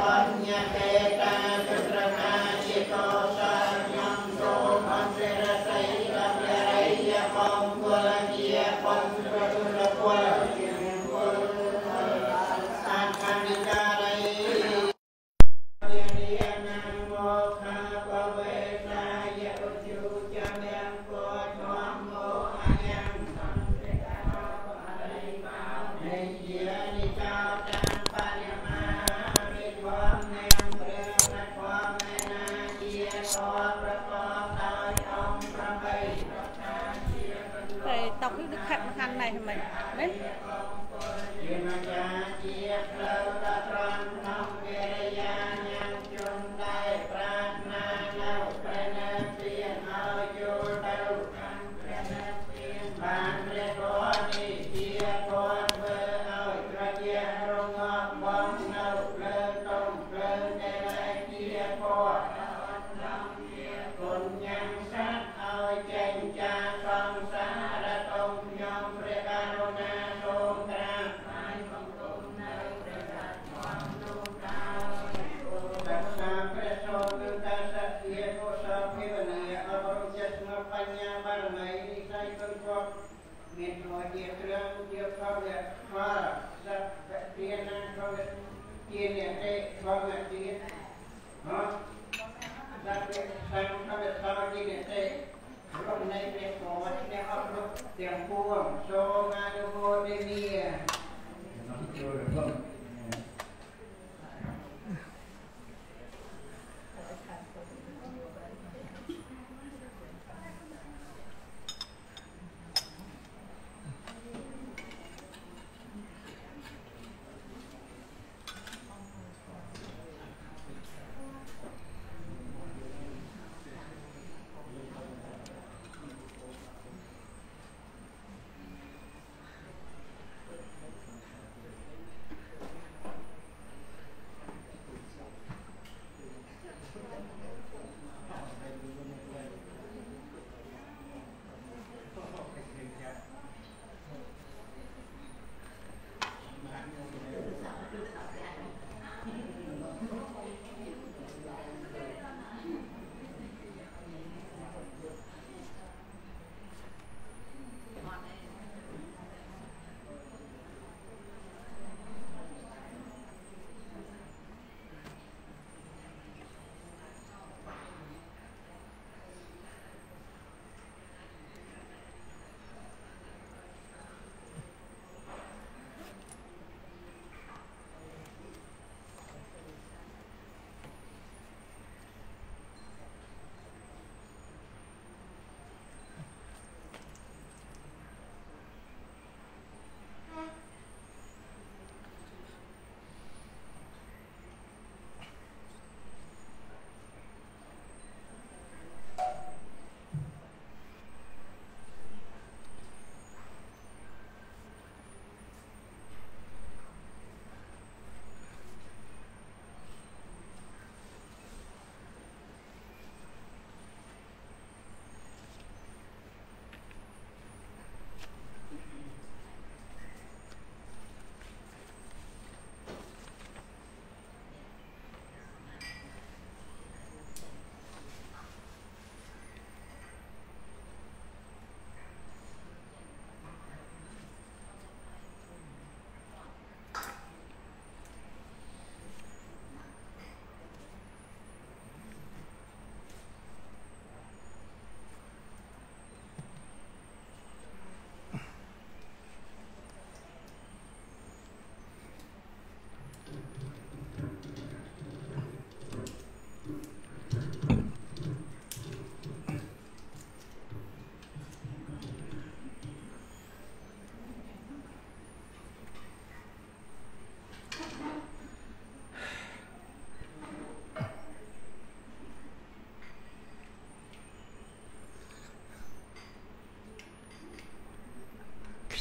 ปัญญาเตตา พระพุทธเสียงพวงโชงานุโมทินี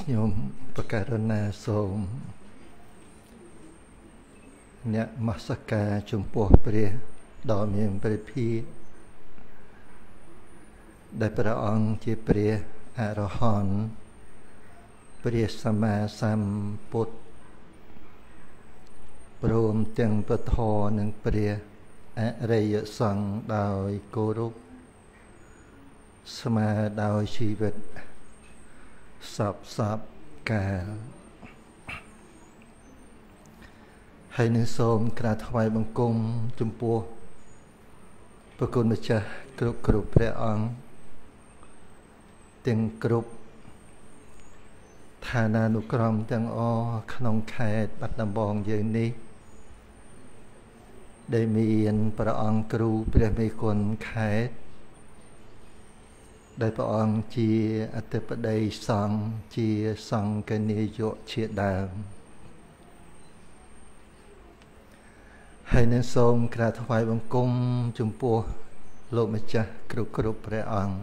ខ្ញុំបកករណាសូមអ្នកមស្ការចំពោះព្រះដ៏មានព្រះភិដែលព្រះអង្គជាព្រះអរហន្តព្រះសម្មាសម្ពុទ្ធព្រមទាំងពធនិងព្រះអរិយសង្ឃដោយគោរពស្មើដោយជីវិត សពសពកាលហើយនឹងសូមក្រាបថ្វាយបង្គំចំពោះព្រះគុណម្ចាស់គ្រប់គ្រប់ព្រះអង្គទាំងគ្រប់ឋានានុក្រមទាំងអក្នុងខេត្តបាត់ដំបងយើងនេះដែលមានព្រះអង្គគ្រូព្រះមេគុណខេត្ត ដែលព្រះអង្គជាអធិបតីសង្ឃជាសង្ឃនាយកជាដើមហើយនឹងសូមក្រាបថ្វាយបង្គំចំពោះលោកម្ចាស់គ្រប់គ្រប់ព្រះអង្គ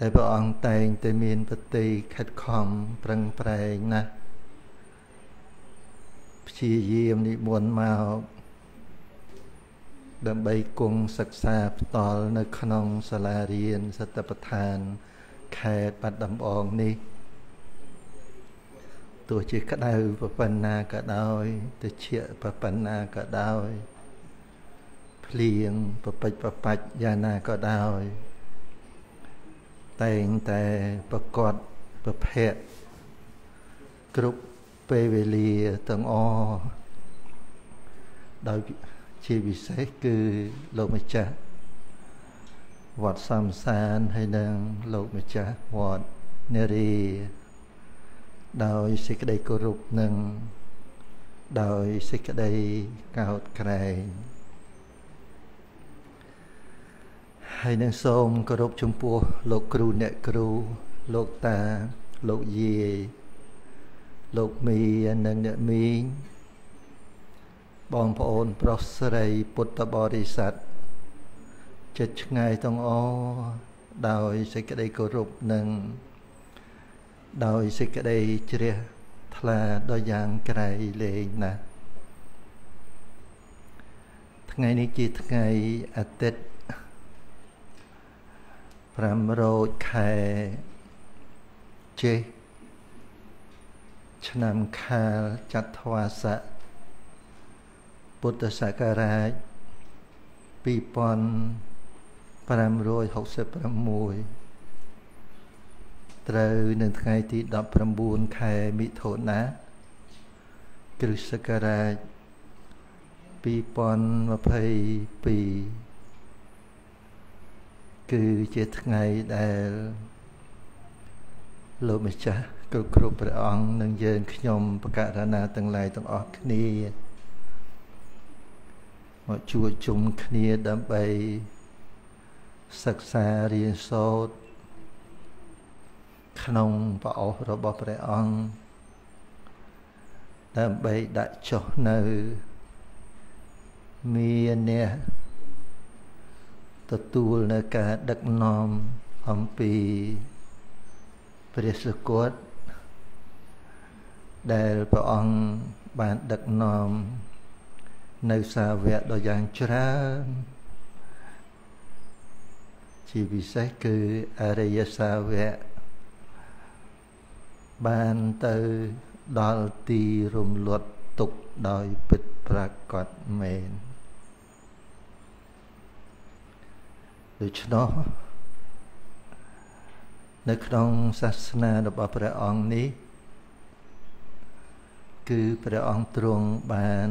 ដែលព្រះអង្គតែងតែមានបតីខិតខំប្រឹងប្រែងណាស់ព្យាយាមនិមន្តមក ដើម្បីគង់សិក្សាផ្ទាល់នៅក្នុងសាលារៀនសតបដ្ឋាន ខេត្តបាត់ដំបងនេះទោះជាក្តៅប៉ុណ្ណាក៏ដោយតិចប៉ុណ្ណាក៏ដោយភ្លៀងប្រពេចប្របាច់យ៉ាងណាក៏ដោយតែងតែប្រកបប្រភេទគ្រប់ពេលវេលាទាំងអដោយ ជាពិសេសគឺលោកម្ចាស់វត្តសំសានហើយនឹងលោកម្ចាស់វត្តនារីដោយសេចក្តីគោរពនិងដោយសេចក្តីកោតក្រែងហើយនឹងសូមគោរពចំពោះលោកគ្រូអ្នកគ្រូលោកតាលោកយាយលោកមីនិងអ្នកមីង បងប្អូនប្រុសស្រីពុទ្ធបរិស័ទចិត្តឆ្ងាយទាំងអដោយសេចក្តីគោរពនិងដោយសេចក្តីជ្រះថ្លាដល់យ៉ាងក្រៃលែងណាស់ថ្ងៃនេះជាថ្ងៃអាទិត្យ5រោចខែចេះឆ្នាំខាលចត្វាស័ក ពុទ្ធសករាជ2566ត្រូវនៅថ្ងៃទី19ខែមិថុនាគ្រិស្តសករាជ2022គឺជាថ្ងៃដែលលោកម្ចាស់គ្រប់គ្រប់ព្រះអង្គនិងយើងខ្ញុំបកករណាទាំងឡាយទាំងអស់គ្នា មកជួបជុំគ្នាដើម្បីសិក្សារៀនសូត្រក្នុងប្រអស់របស់ព្រះអង្គដើម្បីដាក់ចុះនៅមានអ្នកទទួលនៅការដឹកនាំអំពីព្រះសុគតដែលព្រះអង្គបានដឹកនាំ នៅសាវកដ៏យ៉ាងច្រើនជាពិសេសគឺអរិយសាវកបានទៅដល់ទីរំលត់ទុកដោយពិតប្រាកដមែនដូច្នោះនៅក្នុងសាសនារបស់ព្រះអង្គនេះ គឺព្រះអង្គទ្រង់បាន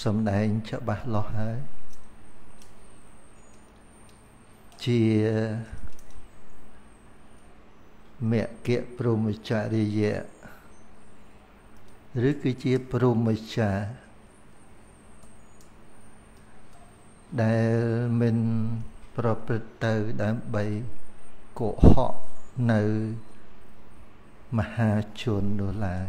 សម្ដែងច្បាស់លាស់ហើយជាមគ្គព្រមចរិយៈឬគឺជាព្រមចារដែលមិនប្រព្រឹត្តទៅដើម្បីកុហកនៅមហាជននោះឡើយ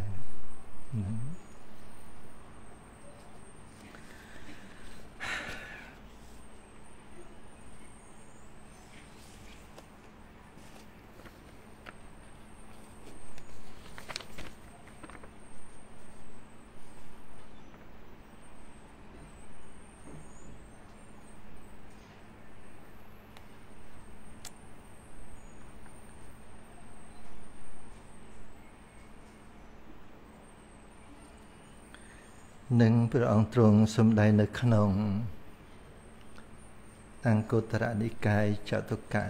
និងព្រះអង្គទ្រង់សម្ដែងនៅក្នុងអង្គតរនិកាយចតុកៈ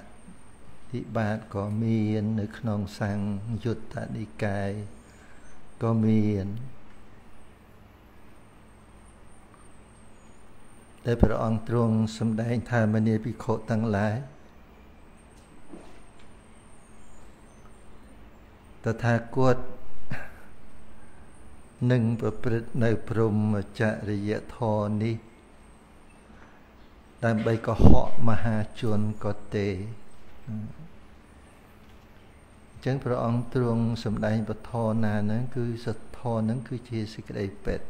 និបាតក៏មាននៅក្នុងសង្យុត្តនិកាយក៏មានតែព្រះអង្គទ្រង់សម្ដែងថាមនីភិក្ខុទាំងឡាយតថាគត នឹងប្រព្រឹត្តនៅព្រមចរិយធម៌នេះដើម្បីកុហកមហាជនក៏ទេអញ្ចឹងព្រះអង្គទ្រង់សម្ដែងពធណាហ្នឹងគឺសទ្ធហ្នឹងគឺជាសេចក្តីពិត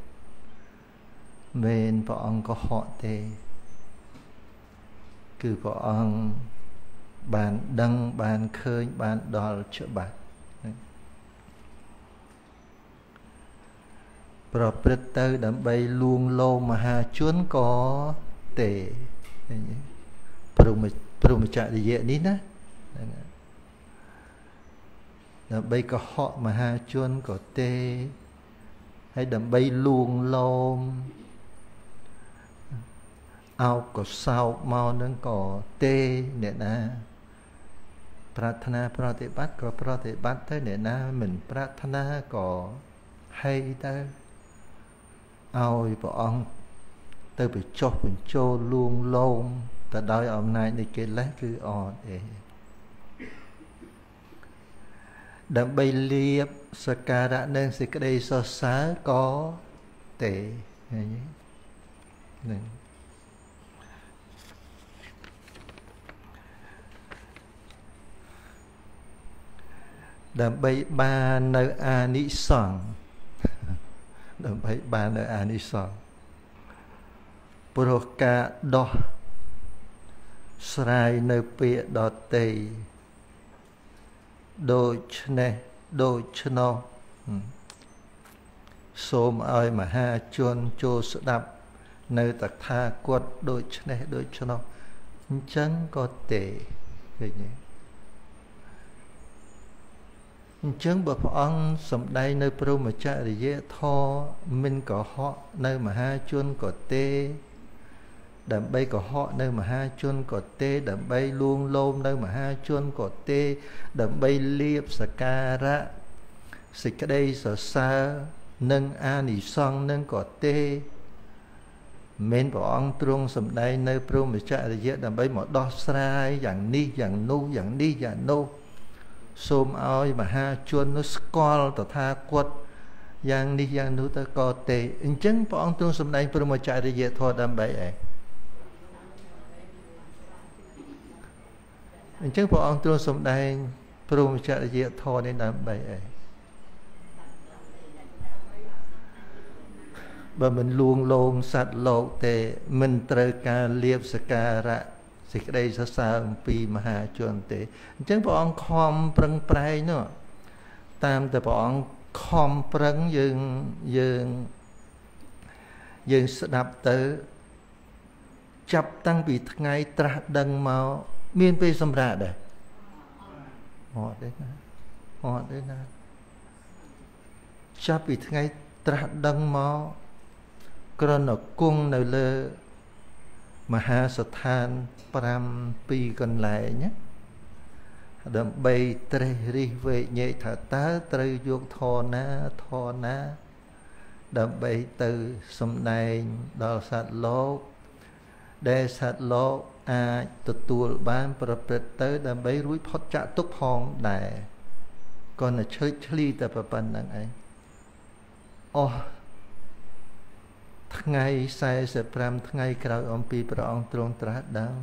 មិនព្រះអង្គកុហកទេ គឺព្រះអង្គបានដឹងបានឃើញបានដល់ច្បាស់ ប្រព្រឹត្តទៅដើម្បីលួងលោមមហាជនក៏ទេព្រមព្រមចរិយៈនេះណាដើម្បីកុហកមហាជនក៏ទេហើយដើម្បីលួងលោមអោបក៏សោកមកនឹងក៏ទេអ្នកណា ប្រាថ្នាប្រតិបត្តិក៏ប្រតិបត្តិទៅអ្នកណា មិនប្រាថ្នាក៏ហេទៅ ឲ្យព្រះអង្គទៅបញ្ចុះបញ្ចូលលួងលោមទៅដោយអំណាចនៃកិលេសគឺអត់ទេដើម្បីលៀបសការៈនឹងសេចក្តីសរសើរក៏ទេឃើញទេនឹងដើម្បីបាននៅអានិសង្ឃ ដើម្បីបាននៅអានិសង្ឃព្រោះការដោះស្រាយនៅពាក្យដតីដូច្នេះដូច្នោះសូមឲ្យមហាជនចូលស្ដាប់ នៅតថាគតដូច្នេះដូច្នោះអញ្ចឹងក៏ទេឃើញទេ អញ្ចឹងបើព្រះអង្គសំដែងនៅព្រមចរិយធម៌មិនកុហកនៅមហាជនក៏ទេ ដើម្បីកុហកនៅមហាជនក៏ទេ ដើម្បីលួងលោមនៅមហាជនក៏ទេ ដើម្បីលៀបសការៈសេចក្តីសរសើរនិងអានិសង្ឃនឹងក៏ទេមិនព្រះអង្គទ្រង់សម្ដែងនៅព្រមចរិយដើម្បីមកដោះស្រាយយ៉ាងនេះយ៉ាងនោះយ៉ាងនេះយ៉ាងនោះ សូមឲ្យមហាជននោះស្គាល់តថាគតយ៉ាងនេះយ៉ាងនោះទៅក៏ទេអញ្ចឹងព្រះអង្គទ្រង់សម្ដែងព្រមចរិយធម៌ដើម្បីអីអញ្ចឹងព្រះអង្គទ្រង់សម្ដែងព្រមចរិយធម៌នេះដើម្បីអីបើមិនលួងលោមសត្វលោកទេមិនត្រូវការលៀបសការៈ សេចក្តីសរសើរអំពីមហាជនទេអញ្ចឹងព្រះអង្គខំប្រឹងប្រែងនោះតាមតែព្រះអង្គខំប្រឹងយើងយើងយើងស្ដាប់ទៅចាប់តាំងពីថ្ងៃត្រាស់ដឹងមកមានពេលសម្រាប់ដែរអត់ទេណាអត់ទេណាចាប់ពីថ្ងៃត្រាស់ដឹងមកក្រណគង់នៅលើមហាស្ថាន 5ពីរកន្លែងណាដើម្បីត្រេះរិះវែកញែកថាតើត្រូវយកធរណាធរណា ដើម្បីទៅសំដែងដល់សត្វលោក ដែលសត្វលោកអាចទទួលបានប្រព្រឹត្តទៅ ដើម្បីរួចផុតចាក់ទុកផងដែរក៏នៅឈើឆ្លីតែប៉ុណ្្នឹងឯងអស់ថ្ងៃ45ថ្ងៃក្រោយអំពីព្រះអង្គទ្រង់ត្រាស់ដល់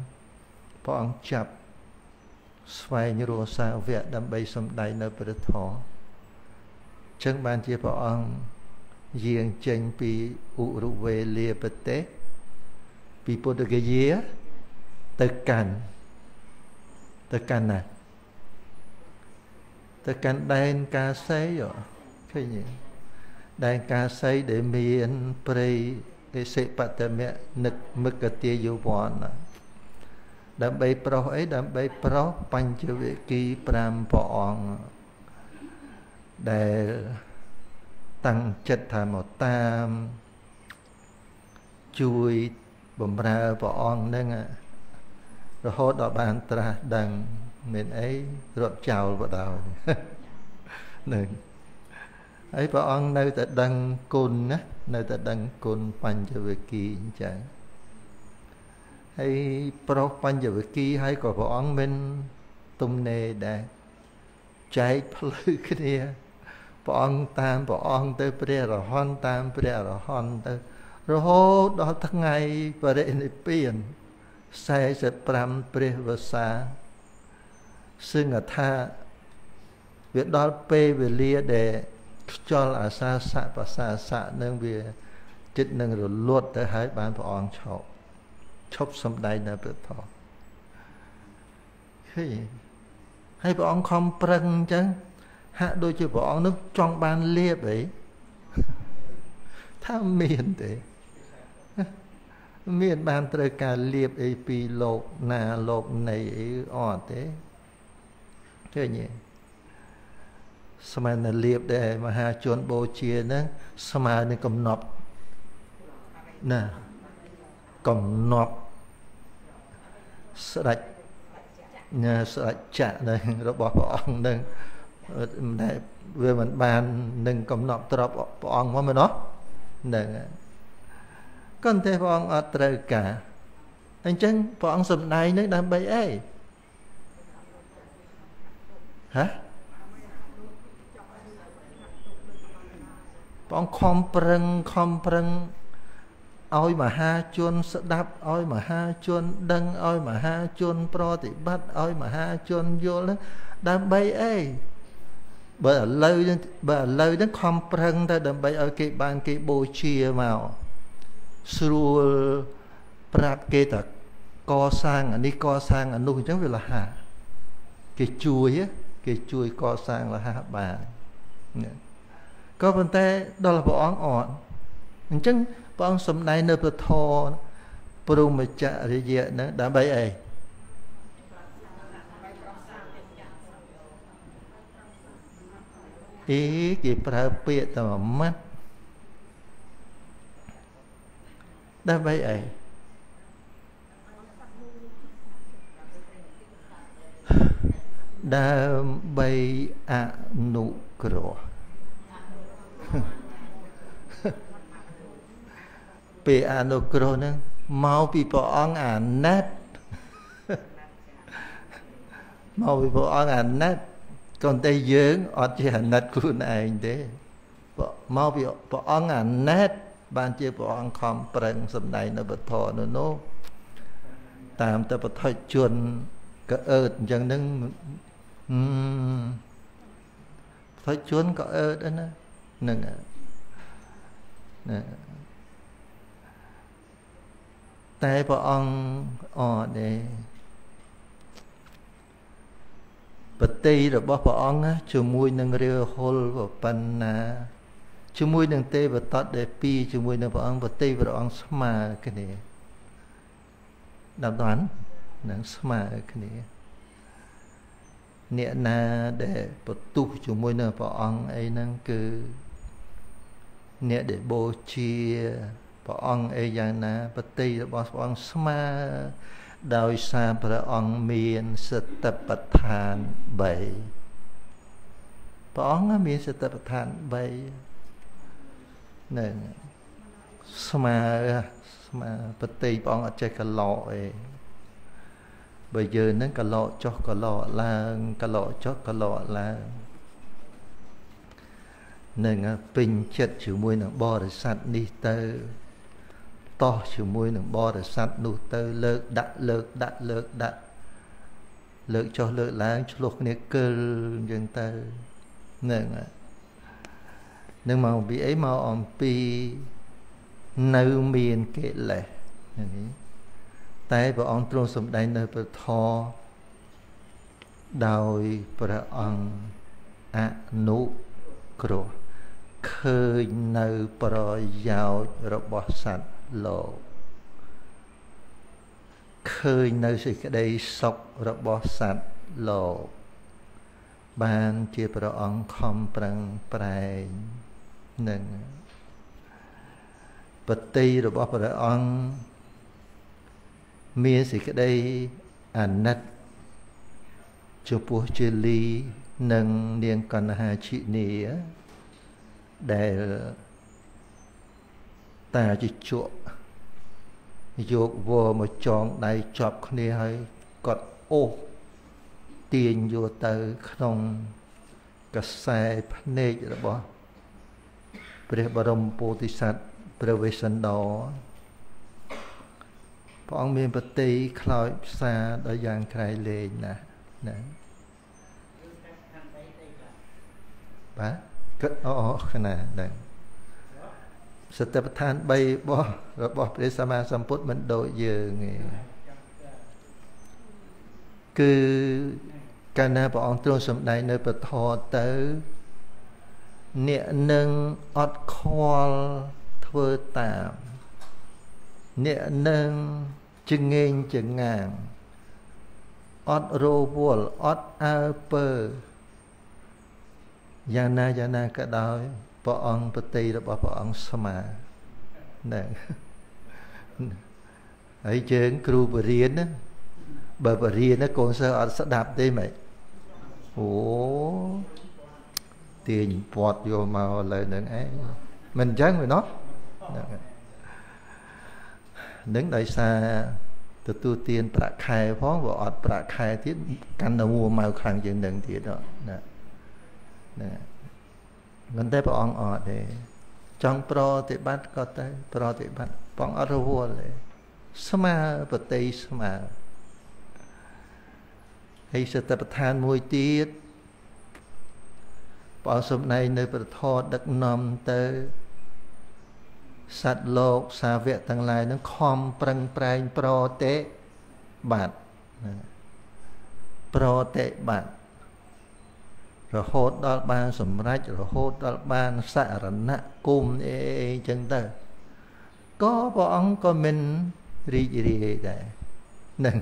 ព្រះអង្គចាប់ស្វែងរកសាវកដើម្បីសំដែងនៅព្រះធម៌ចឹងបានជាព្រះអង្គយាងចេញពីឧរុវេលាប្រទេសពីពុទ្ធគយាទៅកាន់ទៅកាន់ណាទៅកាន់ដែនកាសីឃើញទេដែនកាសីដែលមានព្រៃទេសិបតមៈនឹកមឹកទាយវ័ន ដើម្បីប្រោះអីដើម្បីប្រោះបញ្ចវិគី5ព្រះអង្គដែលតាំងចិត្តថាមកតាមជួយបំរើព្រះអង្គហ្នឹងរហូតដល់បានត្រាស់ដឹងមានអីរត់ចោលបដោយនឹងហើយព្រះអង្គនៅតែដឹងគុណណានៅតែដឹងគុណបញ្ចវគិអញ្ចឹង ហើយប្រុសបញ្ចវគិហើយក៏ព្រះអង្គមានទំនេរដែរចែកផ្លូវគ្នាព្រះអង្គតាមព្រះអង្គទៅព្រះរហន្តតាមព្រះរហន្តទៅរហូតដល់ថ្ងៃបរិនិព្វាន45ព្រះវស្សាซึ่งថាវាដល់ពេលវេលាដែលខ្យល់អាសាសៈប្រសាសៈនឹងវាចិត្តនឹងរលត់ទៅហើយបានព្រះអង្គឈប់ ឈប់សំដែងនៅព្រះធម៌ឃើញហើយព្រះអង្គខំប្រឹងអញ្ចឹងហាក់ដូចជាព្រះអង្គនឹងចង់បានលៀបអីថាមានទេមានបានត្រូវការលៀបអីពីលោកណាលោកនៃអីអត់ទេឃើញទេស្មើនឹងលៀបដែលមហាជនបូជាហ្នឹងស្មើនឹងកំណប់ណាកំណប់ ស្ដេចណាស្ដេចចក្ររបស់ព្រះអង្គនឹងមិនដែលវាមិនបាននឹងកំណត់ទ្របព្រះអង្គមកមែនទេហ្នឹងកន្តែព្រះអង្គអត់ត្រូវការអញ្ចឹងព្រះអង្គសំដែងនឹងដើម្បីអីហ៎ព្រះអង្គខំប្រឹងខំប្រឹង ឲ្យមហាជនស្ដាប់ឲ្យមហាជនដឹងឲ្យមហាជនប្រតិបត្តិឲ្យមហាជនយល់ដើម្បីអីបើឥឡូវបើឥឡូវហ្នឹងខំប្រឹងទៅដើម្បីឲ្យគេបានគេបូជាមកស្រួលប្រាប់គេថាកសាងអានេះកសាងអានោះអញ្ចឹងវាលហាគេជួយគេជួយកសាងលហាបានក៏ប៉ុន្តែដល់ព្រះអង្គអត់អញ្ចឹង ព្រះអង្គសំដែងនៅព្រះធម៌ព្រមចរិយៈហ្នឹងដើម្បីអីអីគេប្រើពាក្យតែមួយម៉ាត់ដើម្បីអីដើម្បីអនុគ្រោះ ពេលអនុគ្រោះហ្នឹងមកពីព្រះអង្គអាណិតមកពីព្រះអង្គអាណិតក៏តែយើងអត់ជាអាណិតខ្លួនឯងទេមកពីព្រះអង្គអាណិតបានជាព្រះអង្គខំប្រឹងសម្ដែងនៅពធនោះនោះតាមទៅបឋិជនក៏អើតអញ្ចឹងនឹងបឋិជនក៏អើតណានឹងណា តែព្រះអង្គអត់ទេបតីរបស់ព្រះអង្គជាមួយនឹងរាហុលបណ្ណាជាមួយនឹងទេវតតដែលពីរជាមួយនឹងព្រះអង្គបតីព្រះអង្គស្មើគ្នាដល់ដល់នឹងស្មើគ្នាអ្នកណាដែលបន្ទុះជាមួយនឹងព្រះអង្គអីហ្នឹងគឺអ្នកដែលបូជា ព្រះអង្គអីយ៉ាងណាបតីរបស់ព្រះអង្គស្មើដោយសារព្រះអង្គមានសតិប្បដ្ឋាន3ព្រះអង្គមានសតិប្បដ្ឋាន3នឹងស្មើស្មើបតីព្រះអង្គអត់ចេះកឡោអីបើយើងហ្នឹងកឡោចុះកឡោឡើងកឡោចុះកឡោឡើងនឹងពេញចិត្តជាមួយនឹងបរិស័ទនេះទៅ តោះជាមួយនឹងបរិស័ទនោះទៅលើកដាក់លើកដាក់លើកដាក់លើកចុះលើកឡើងឆ្លោះគ្នាកិលអញ្ចឹងទៅហ្នឹងហើយនឹងមកពីអីមកអំពីនៅមានកិលេសនេះតែព្រះអង្គទ្រង់សម្ដែងនៅព្រះធម៌ដោយព្រះអង្គអនុគ្រោះឃើញនៅប្រយោជន៍របស់សត្វ លោកឃើញនៅសេចក្តីសុខរបស់សត្វលោកបានជាព្រះអង្គខំប្រឹងប្រែងនឹងបតីរបស់ព្រះអង្គមានសេចក្តីអាណិតចំពោះជាលីនិងនាងកណ្ហាឈិនីដែល តាជាជក់យកវមកចងដៃជាប់គ្នាហើយគាត់អូសទាញយកទៅក្នុងកសែភ្នែករបស់ព្រះបរមពោធិសត្វព្រះវេស្សន្តរព្រះអង្គមានប្រតិខ្លោចផ្សាដល់យ៉ាងក្រៃលែងណាស់ណាបាទគិតអូខណាដែរ សតិប្បដ្ឋាន3របស់របស់ព្រះសម្មាសម្ពុទ្ធមិនដូចយើងទេគឺកាលណាព្រះអង្គទ្រង់សម្ដែងនៅពធទៅអ្នកនឹងអត់ខ្វល់ធ្វើតាមអ្នកនឹងចងេងចងាងអត់រវល់អត់អើពើយ៉ាងណាយ៉ាងណាក៏ដោយ ព្រះអង្គប្រតិរបស់ព្រះអង្គស្មើហ្នឹងហើយជើងគ្រូបរៀនណាបើបរៀនណាកូនសិស្សអត់ស្ដាប់ទេម៉េចអូទាញពាត់យកមកឥឡូវហ្នឹងឯងមិនអញ្ចឹងទេណោះហ្នឹងនឹងដោយសារទទួលទានប្រាក់ខែផងបើអត់ប្រាក់ខែទៀតកាន់តែមួម៉ៅខ្លាំងជាងនឹងទៀតណាណា មិនតែព្រះអង្គអត់ទេចង់ប្រតិបត្តិក៏ទៅប្រតិបត្តិព្រះអង្គអត់រវល់ទេស្មើប្រតិស្មើហើយសតិប្បដ្ឋានមួយទៀតព្រះអង្គសំដែងនៅប្រធរដឹកនាំទៅសត្វលោកសាវកទាំងឡាយនឹងខំប្រឹងប្រែងប្រតិបត្តិប្រតិបត្តិ រហូតដល់បានសម្រេចរហូតដល់បានសរណគុំអីអញ្ចឹងទៅក៏ព្រះអង្គក៏មិនរីករាយដែរនឹង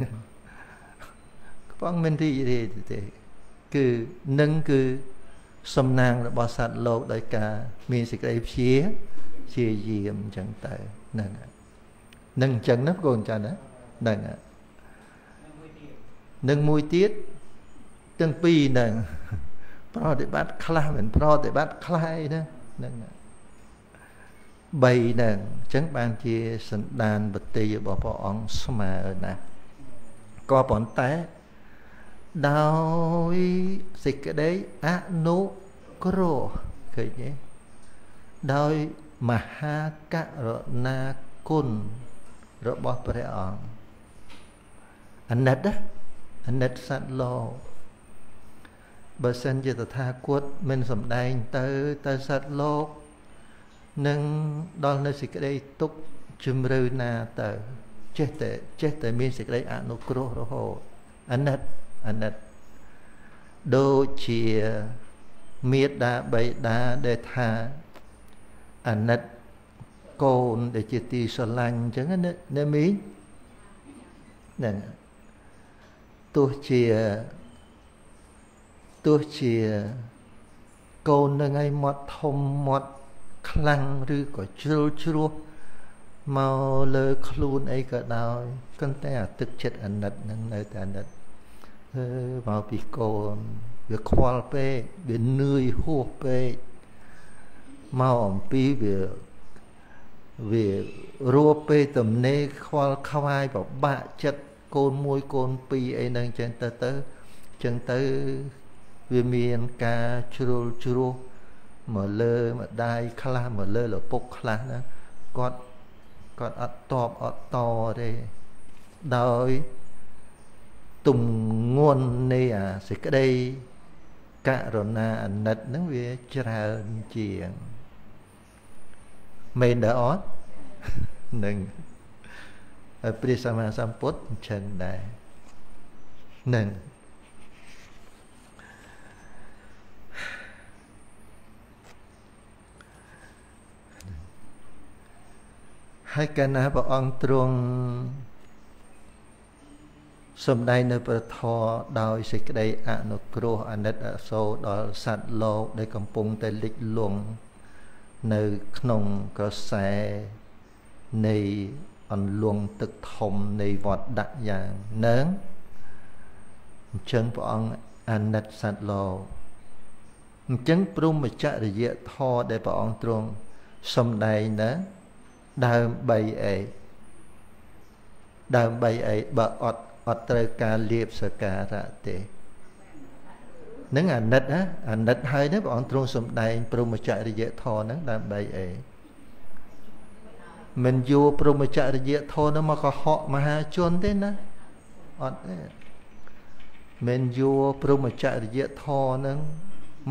ព្រះអង្គមិនរីករាយទេគឺនឹងគឺសំណាងរបស់សត្វលោកដោយការមានសេចក្តីព្យាជាយាមអញ្ចឹងទៅហ្នឹងនឹងអញ្ចឹងណាបងចាណាហ្នឹងនឹងមួយទៀតទាំងពីរហ្នឹង ប្រតិបត្តិខ្លះមិនប្រតិបត្តិខ្លះអីណាហ្នឹង3ហ្នឹងអញ្ចឹងបានជាសន្តានបតិយរបស់ព្រះអង្គស្មើណាស់ក៏ប៉ុន្តែដោយសេចក្តីអនុគ្រោះឃើញទេដោយមហាករុណាគុណរបស់ព្រះអង្គអណិតអណិតសត្វលោក បើសិនជាតថាគតមិនសំដែងទៅទៅសត្វលោកនឹងដល់នៅសេចក្តីទុកជំរឿណាទៅចេះតែចេះតែមានសេចក្តីអនុគ្រោះរហូតអាណិតអាណិតដូចជាមេដាបៃតាដែលថាអាណិតកូនដែលជាទីស្រឡាញ់អញ្ចឹងណាមីងហ្នឹងទោះជា ទោះជាកូននឹងឲ្យមាត់ធំមាត់ខ្លាំងឬក៏ជ្រុលជ្រោះមកលើខ្លួនអីក៏ដោយគន្តែអាទឹកចិត្តអាណិតនឹងនៅតែអាណិតអឺមកពីកូនវាខ្វល់ពេកវានឿយហួសពេកមកអំពីវាវារួពេលទំនេរខ្វល់ខ្វាយពិបាកចិត្តកូនមួយកូនពីរអីហ្នឹងចឹងទៅទៅចឹងទៅ វាមានការជ្រុលជ្រោះមកលើម្ដាយខ្លះមកលើឪពុកខ្លះណាគាត់គាត់អត់តបអត់តទេដោយទំងន់នៃអាសេចក្តីករុណាអាណិតហ្នឹងវាច្រើនជាងមែនដែរអត់នឹងហើយព្រះសម្មាសម្ពុទ្ធអញ្ចឹងដែរនឹង ហើយកាលណាព្រះអង្គទ្រង់សំដែងនៅប្រធរដោយសេចក្តីអនុគ្រោះអាណិតអសូរដល់សត្វលោកដែលកំពុងតែលិចលង់នៅក្នុងក្រសែនៃអន្លង់ទឹកធំនៃវត្តដាក់យ៉ាងនឹងអញ្ចឹងព្រះអង្គអាណិតសត្វលោកអញ្ចឹងព្រមចរិយធម៌ដែលព្រះអង្គទ្រង់សំដែងណា ដើម្បីអីដើម្បីអីបើអត់អត់ត្រូវការលៀបសការៈទេនឹងអាណិតណាអាណិតហើយនេះព្រះអង្គទ្រង់សំដែងព្រមចរិយធម៌ហ្នឹងដើម្បីអីមិនយកព្រមចរិយធម៌នោះមកកុហកមហាជនទេណាអត់ទេមិនយកព្រមចរិយធម៌ហ្នឹង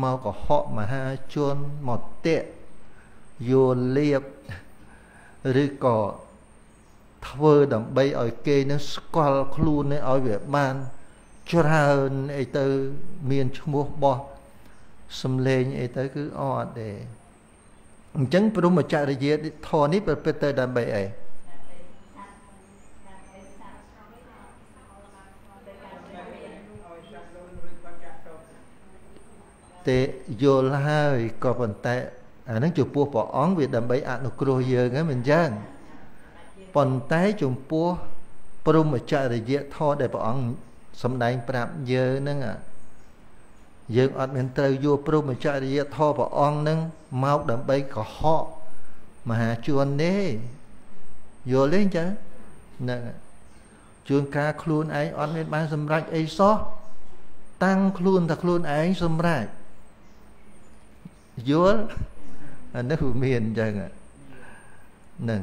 មកកុហកមហាជនមកតេយកលៀប ឬក៏ធ្វើដើម្បីឲ្យគេនឹងស្គាល់ខ្លួននេះឲ្យវាបានច្រើនអីទៅមានឈ្មោះបោះសំលេងអីទៅគឺអត់ទេអញ្ចឹងព្រមចរិយាធរនេះប្រព្រឹត្តទៅដើម្បីអីទេយល់ហើយក៏ប៉ុន្តែ អានឹងចំពោះព្រះអង្គវាដើម្បីអនុគ្រោះយើងហ្នឹងមិនចឹងប៉ុន្តែចំពោះព្រមចរិយធម៌ដែលព្រះអង្គសម្ដែងប្រាប់យើងហ្នឹងយើងអត់មានត្រូវយកព្រមចរិយធម៌ព្រះអង្គហ្នឹងមកដើម្បីកុហកមហាជនទេយល់ទេចាហ្នឹងជួនកាលខ្លួនឯងអត់មានបានសម្រេចអីសោះតាំងខ្លួនតែខ្លួនឯងសម្រេចយល់ អានេះវាមានអញ្ចឹងហ្នឹង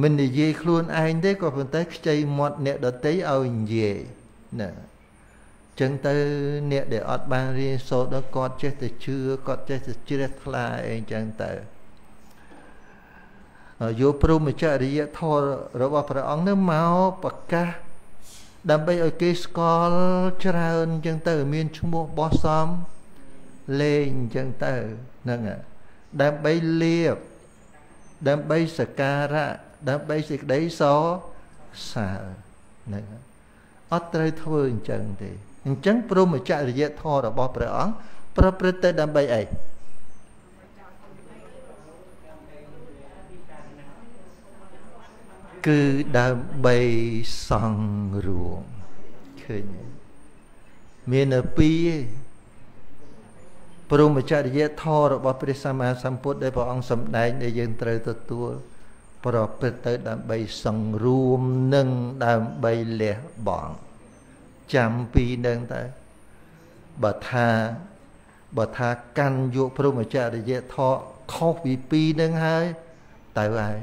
មិននិយាយខ្លួនឯងទេក៏ប៉ុន្តែខ្ចីមាត់អ្នកដតីឲ្យនិយាយណាចឹងទៅអ្នកដែលអត់បានរៀនសូត្រដល់គាត់ចេះតែជឿគាត់ចេះតែជ្រះថ្លាអីចឹងទៅយកព្រមចរិយធម៌របស់ព្រះអង្គនឹងមកប្រកាសដើម្បីឲ្យគេស្គាល់ច្រើនចឹងទៅ មានឈ្មោះបោះសំលេងចឹងទៅ ហ្នឹងដើម្បីលៀបដើម្បីសការៈដើម្បីសេចក្តីសរសើរហ្នឹងអត់ត្រូវធ្វើអញ្ចឹងទេអញ្ចឹងព្រមចរិយធម៌របស់ព្រះអង្គប្រព្រឹត្តទៅដើម្បីអីគឺដើម្បីសង្រួមឃើញមាននៅពីរ ព្រមចរិយធម៌របស់ព្រះសម្មាសម្ពុទ្ធដែលព្រះអង្គសម្ដែងដែលយើងត្រូវទទួល ប្រព្រឹត្តទៅដើម្បីសង្រួមនិងដើម្បីលះបង់ចាំពីនឹងទៅបើថាបើថាកាន់យកព្រមចរិយធម៌ខុសពីពីនឹងហើយទៅហើយ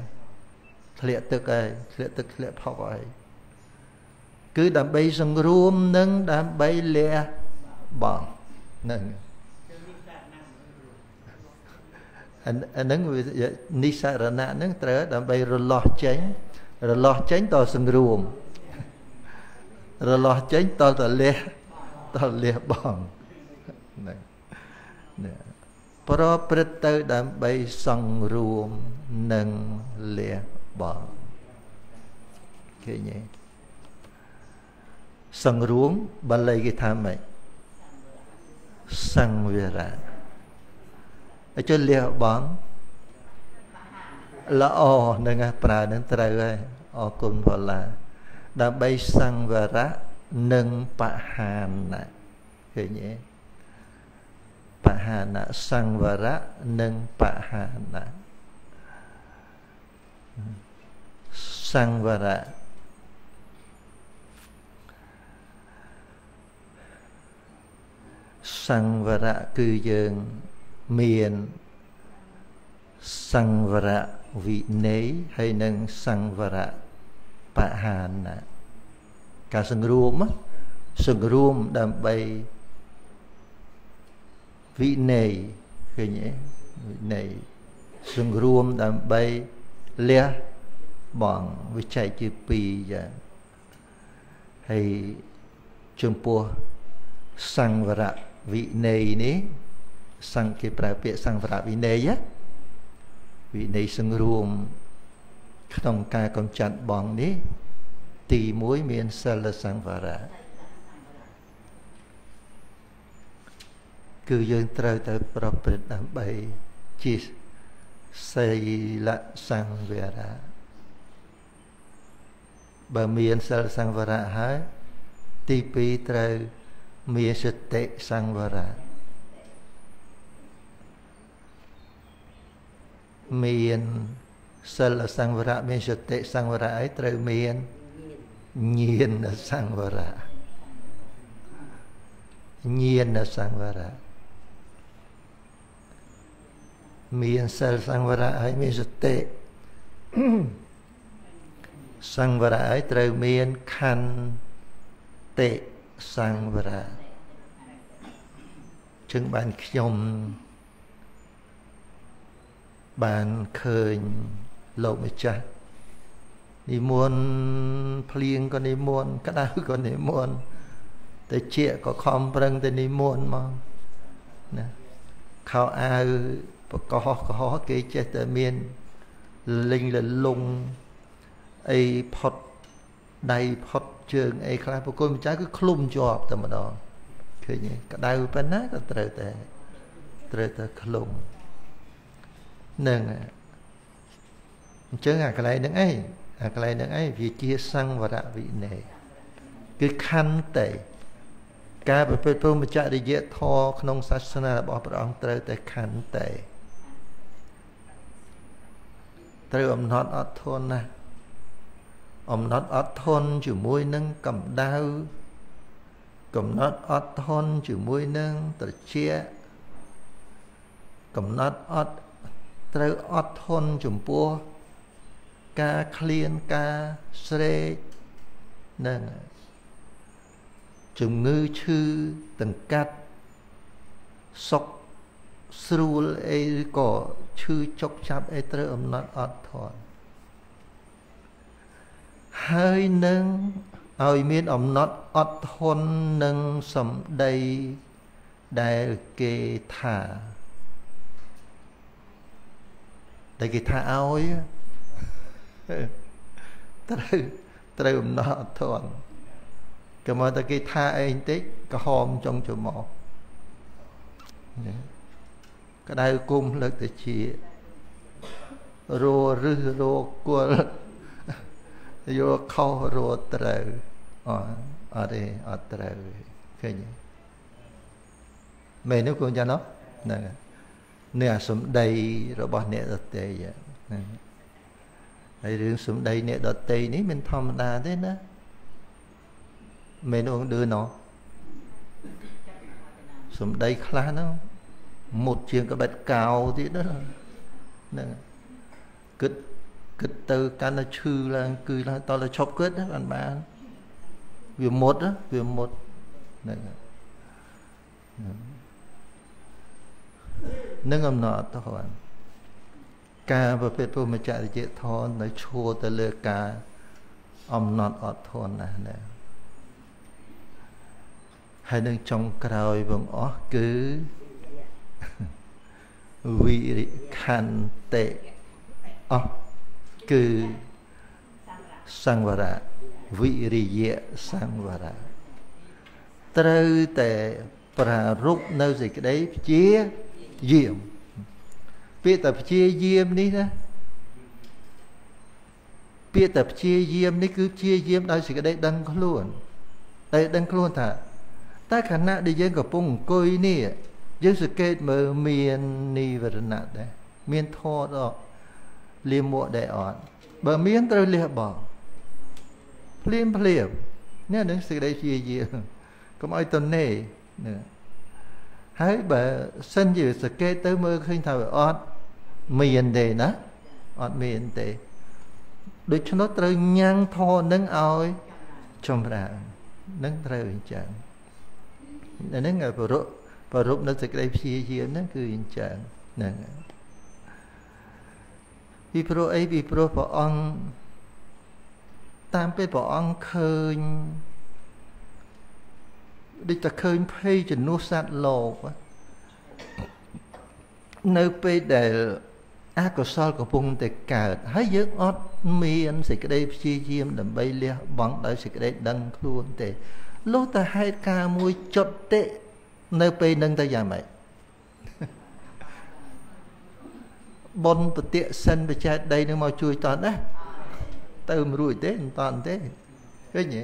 ធ្លាក់ទឹកហើយធ្លាក់ទឹកធ្លាក់ផុកហើយគឺដើម្បីសង្រួមនិងដើម្បីលះបង់ហ្នឹង អាហ្នឹងនិសរណៈហ្នឹងត្រូវដើម្បីរលាស់ចេញរលាស់ចេញតសង្រួមរលាស់ចេញតតលះតលះបងហ្នឹងនេះប្រព្រឹត្តទៅដើម្បីសង្រួមនិងលះបងឃើញទេសង្រួមបាលីគេថាម៉េចសង្វរៈ ហើយចុះលះបង់ល្អនឹងប្រើនឹងត្រូវហើយអរគុណផល្លាដើម្បីសង្វរៈនិងបហានៈឃើញទេបហានៈសង្វរៈនិងបហានៈសង្វរៈសង្វរៈគឺយើង មានសង្វរៈវិន័យហើយនិងសង្វរៈបហានៈការសង្រួមសង្រួមដើម្បីវិន័យឃើញទេវិន័យសង្រួមដើម្បីលះបងវិច័យជាពីរយ៉ាងហើយចំពោះសង្វរៈវិន័យនេះ សង្ឃគេប្រើពាក្យសង្វរវិន័យវិន័យសង្រួមក្នុងការកំចាត់បងនេះ ទី1មានសិលសង្វរៈគឺយើងត្រូវទៅប្រព្រឹត្តដើម្បីជាសីលសង្វរៈបើមានសិលសង្វរៈហើយទី2ត្រូវមានសតិសង្វរៈ មានសិលសង្វរៈមានសតិសង្វរៈអីត្រូវមានញាណសង្វរៈញាណសង្វរៈមានសិលសង្វរៈហើយមានសតិសង្វរៈហើយត្រូវមានខន្តិសង្វរៈចឹងបានខ្ញុំ បានឃើញលោកម្ចាស់និមន្តភ្លៀងក៏និមន្តក្តៅក៏និមន្តតែជាក៏ខំប្រឹងទៅនិមន្តមកណាខោអាវបកោះកោះគេចេះតែមានលិញលលងអីផុតដៃផុតជើងអីខ្លះប្រគល់ម្ចាស់គឺឃ្លុំជាប់តែម្ដងឃើញក្តៅប៉ុណ្ណាក៏ត្រូវតែត្រូវតែឃ្លុំ នឹងអញ្ចឹងអាកន្លែងហ្នឹងអីអាកន្លែងហ្នឹងអីវាជាសង្វរៈវិន័យគឺខន្តីការប្រព្រឹត្តព្រមចរិយធម៌ក្នុងសាសនារបស់ព្រះអង្គត្រូវតែខន្តីត្រូវអំណត់អត់ធន់ណាស់អំណត់អត់ធន់ជាមួយនឹងកម្ដៅកំណត់អត់ធន់ជាមួយនឹងត្រជាកំណត់អត់ ត្រូវអត់ធន់ចំពោះការឃ្លានការស្រេកនឹងជំងឺឈឺតង្កាត់សុកស្រួលអីក៏ឈឺចុកចាប់អីត្រូវអំណត់អត់ធន់ហើយនឹងឲ្យមានអំណត់អត់ធន់នឹងសម្ដីដែលគេថា ដែលគេថាឲ្យត្រូវត្រូវអំណត់អត់ធន់ក៏មកតែគេថាអីបន្តិចក្រហមចុងច្រមុះក្តៅគុំលើកទៅជាររឹសរគល់យកខុសរត្រូវអអត់ទេអត់ត្រូវឃើញមែននោះគូចាណោះហ្នឹង នេះអាសំដីរបស់អ្នកដតីហ្នឹងហើយរឿងសំដីអ្នកដតីនេះមិនធម្មតាទេណាមែននោះឌឺណោះសំដីខ្លះហ្នឹងមុតជាងក្បិតកោទៀតហ្នឹងគិតគិតទៅកាន់តែឈឺឡើងគឺឡើងតតែឈប់គិតបានបានវាមុតវាមុតហ្នឹង នឹងអំណត់តហនការប្រភេទពុមចរិយធននៅឈួរទៅលើការអំណត់អត់ធនណាស់ណាហើយនឹងចុងក្រោយបងអស់គឺវិរិខន្តិអស់គឺសង្វរៈវិរិយៈសង្វរៈត្រូវតែប្រារព្ធនៅសេចក្តីព្យាយាមពាក្យតែព្យាយាមនេះណាពាក្យតែព្យាយាមនេះគឺព្យាយាមដោយសេចក្តីដឹងខ្លួនតែដឹងខ្លួនថាតែខណៈដែលយើងកំពុងអង្គុយនេះយើងសង្កេតមើលមាននិវរណៈដែរមានធម៌ដល់លាមួកដែរអត់បើមានត្រូវលះបង់ភ្លាមភ្លាមនេះនឹងសេចក្តីជាយាកុំឲ្យតនេនេះ ហើយបើសិនជាសង្កេតទៅមើលឃើញថាវាអត់មានទេណាអត់មានទេដូច្នោះត្រូវញ៉ាំងធរនឹងឲ្យចម្រើននឹងត្រូវអញ្ចឹងហ្នឹងប្ររុប្ររុនៅសេចក្តីព្យាយាមហ្នឹងគឺអញ្ចឹងហ្នឹងពីព្រោះអីពីព្រោះព្រះអង្គតាមពេលព្រះអង្គឃើញ ដូចតែឃើញភ័យជំនួសសត្វលោកនៅពេលដែលអកុសលកំពុងតែកើត ហើយយើងអត់មានសេចក្តីព្យាយាមដើម្បីលះបង់ដោយសេចក្តីដឹងខ្លួនទេលុះតែហេតុការមួយចុតតិនៅពេលនឹងទៅយ៉ាងម៉េចបុណ្យបតិសិនបច្ចេកដីនឹងមកជួយតន់ដែរទៅមិនរួចទេមិនតន់ទេឃើញទេ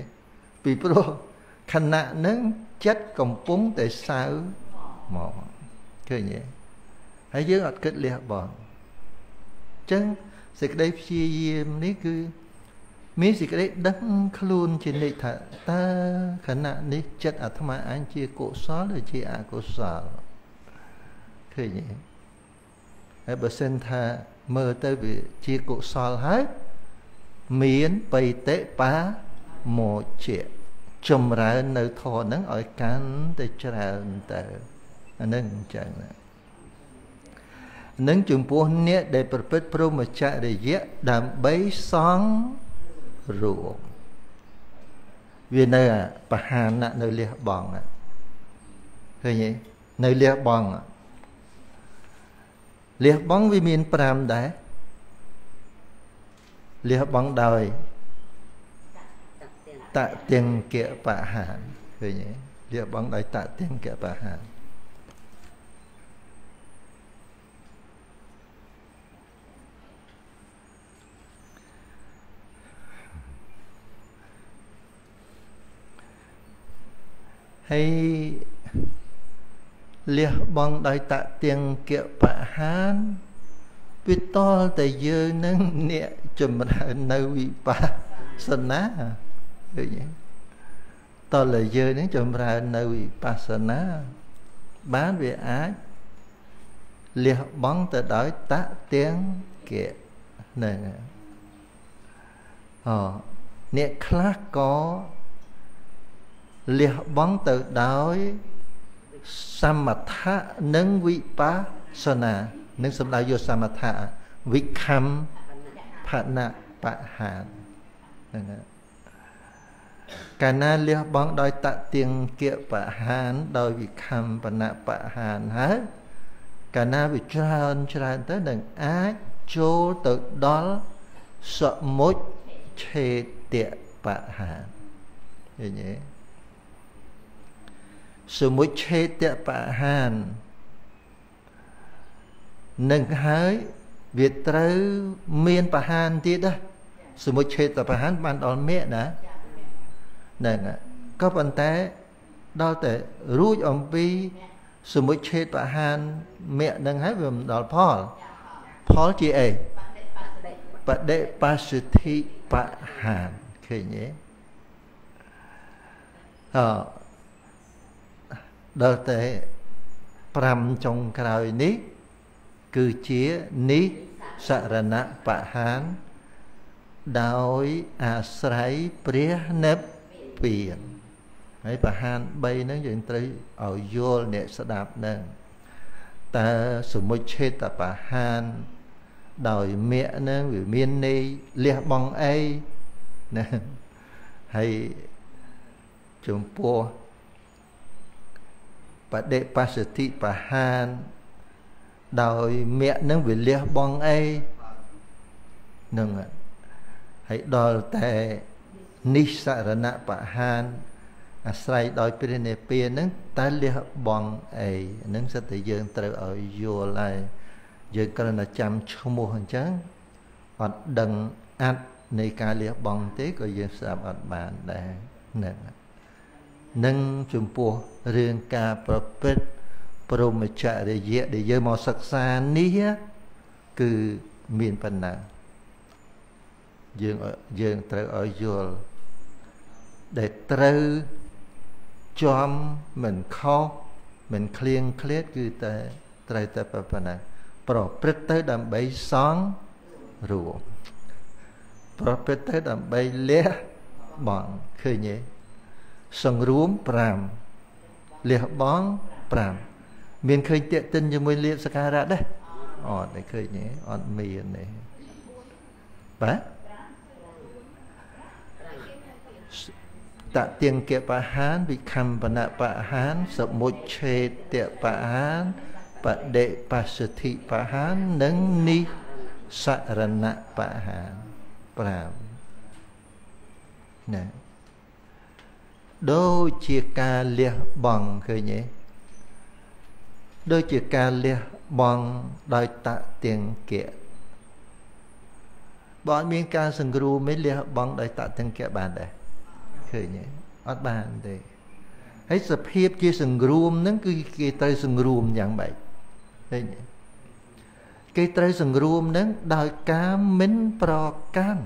ពីព្រោះ ខណៈនឹងចិត្តកំពុងតែសៅមកឃើញទេហើយយើងអត់គិតលះបង់អញ្ចឹងសេចក្តីព្យាយាមនេះគឺមានសេចក្តីដឹងខ្លួនជានិច្ចថាតើខណៈនេះចិត្តអាត្មាអញជាកុសលឬជាអកុសលឃើញទេហើយបើសិនថាមើលទៅវាជាកុសលហើយមានបៃតិបាមោជៈ ចម្រើននៅធម៌ហ្នឹងឲ្យកាន់តែច្រើនទៅអានឹងអញ្ចឹងណានឹងចំពោះអ្នកដែលប្រព្រឹត្តព្រមចរិយៈដើម្បីសង់រួមវានៅបហានៈនៅលះបង់ឃើញទេនៅលះបង់លះបង់វាមាន5ដែរលះបង់ដោយ តតិង្គៈបហានឃើញទេលះបង់ដោយតតិង្គៈបហានហើយលះបង់ដោយតទៀងគៈបហានវាតលតែយើងនឹងអ្នកចម្រើននៅវិបស្សនា ឃើញទេតលតែយើងនឹងចម្រើននៅវិបស្សនាបានវាអាចលះបង់ទៅដោយតទៀងគៈហ្នឹងអូអ្នកខ្លះក៏លះបង់ទៅដោយសមថៈនិងវិបស្សនានឹងសំដៅយកសមថៈវិខំផនៈបហានហ្នឹង កាលណាលះបង់ដោយតទៀងគៈបហាន ដោយវិខំបនៈបហានហើយកាលណាវាច្រើនច្រើនទៅនឹងអាចចូលទៅដល់សមុជឆេតបហានឃើញទេសមុច្ឆេតបហាននឹងហើយវាត្រូវមានបហានទៀតដែរសមុច្ឆេតបហានបានដល់មេណា ហ្នឹងក៏ប៉ុន្តែដល់តែរួចអំពីសមុច្ឆេតបហានមេនឹងហើយវាមិនដល់ផលផលជាអីបដិបស្សទ្ធិបហានឃើញទេអដល់តែ5ចុងក្រោយនេះ គឺជានិសរណបហានដោយអាស្រ័យព្រះនិព្វា នហើយបហាន3ហ្នឹងយើងត្រូវឲ្យយល់អ្នកស្ដាប់ហ្នឹងតើសមុច្ឆេតបហាន ដោយមគ្គហ្នឹងវាមានន័យលះបង់អីណាហើយចំពោះបដិបស្សតិបហាន ដោយមគ្គនឹងវាលះបងអីនឹងហើយដល់តែ និស្សរណបហានអាស្រ័យដោយព្រះនិព្វាននឹងតើលះបងអីនឹងសិតតែយើងត្រូវឲ្យយល់ហើយយើងគ្រាន់តែចាំឈ្មោះអញ្ចឹងអត់ដឹងអត្តនៃការលះបង់ទេក៏យើងស្ដាប់អត់បានដែរហ្នឹងនិងចំពោះរឿងការប្រព្រឹត្តព្រមចរិយៈដែលយើងមកសិក្សានេះគឺមានប៉ុណ្ណាយើងយើងត្រូវឲ្យយល់ ដែលត្រូវចំមិនខុសមិនឃ្លៀងឃ្លាតគឺតែត្រូវតែប៉ុណ្ណាប្រព្រឹត្តទៅដើម្បីសង់រួមប្រព្រឹត្តទៅដើម្បីលះបង់ឃើញទេសង្រួម5លះបង់5មានឃើញតេតិនជាមួយលៀបសការៈដែរអត់ទេឃើញទេអត់មានទេបាទ តទៀងកបហានវិខំបនបហានសមុច្ឆេតបហានបដិបស្សទ្ធិបហាននិងនិសរណបហាន5ណាដូចជាការលះបង់ឃើញទេដូចជាការលះបង់ដោយតទៀងគៈបើអត់មានការសង្គ្រោះមិនលះបង់ដោយតទៀងគៈបានដែរ ឃើញទេអត់បានទេហើយសភាពជាសង្រួមហ្នឹងគឺគេត្រូវសង្រួមយ៉ាងម៉េចឃើញទេគេត្រូវសង្រួមហ្នឹងដោយការមិនប្រកាន់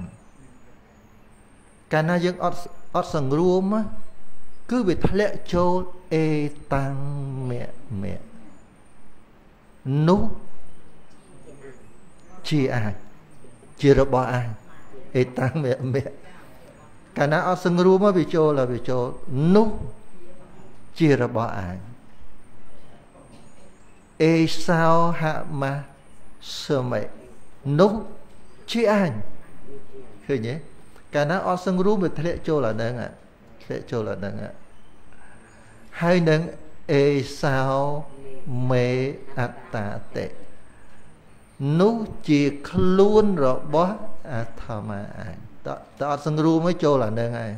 កាលណាយើងអត់អត់សង្រួមគឺវាធ្លាក់ចូលអេតាំងមៈមៈនោះជាអាចជារបស់អាចអេតាំងមៈមៈ កាលណាអត់សង្រួមមកវាចូលហើយវាចូលនោះជារបស់អាចអេសោហមាសមិនោះជាអញឃើញទេកាលណាអត់សង្រួមវាធ្លាក់ចូលអាហ្នឹងធ្លាក់ចូលអាហ្នឹងហើយនឹងអេសោមេអត្តាតិនោះជាខ្លួនរបស់អាធម្មអញ តតអត់សង្រួមឲ្យចូលអាហ្នឹងហើយ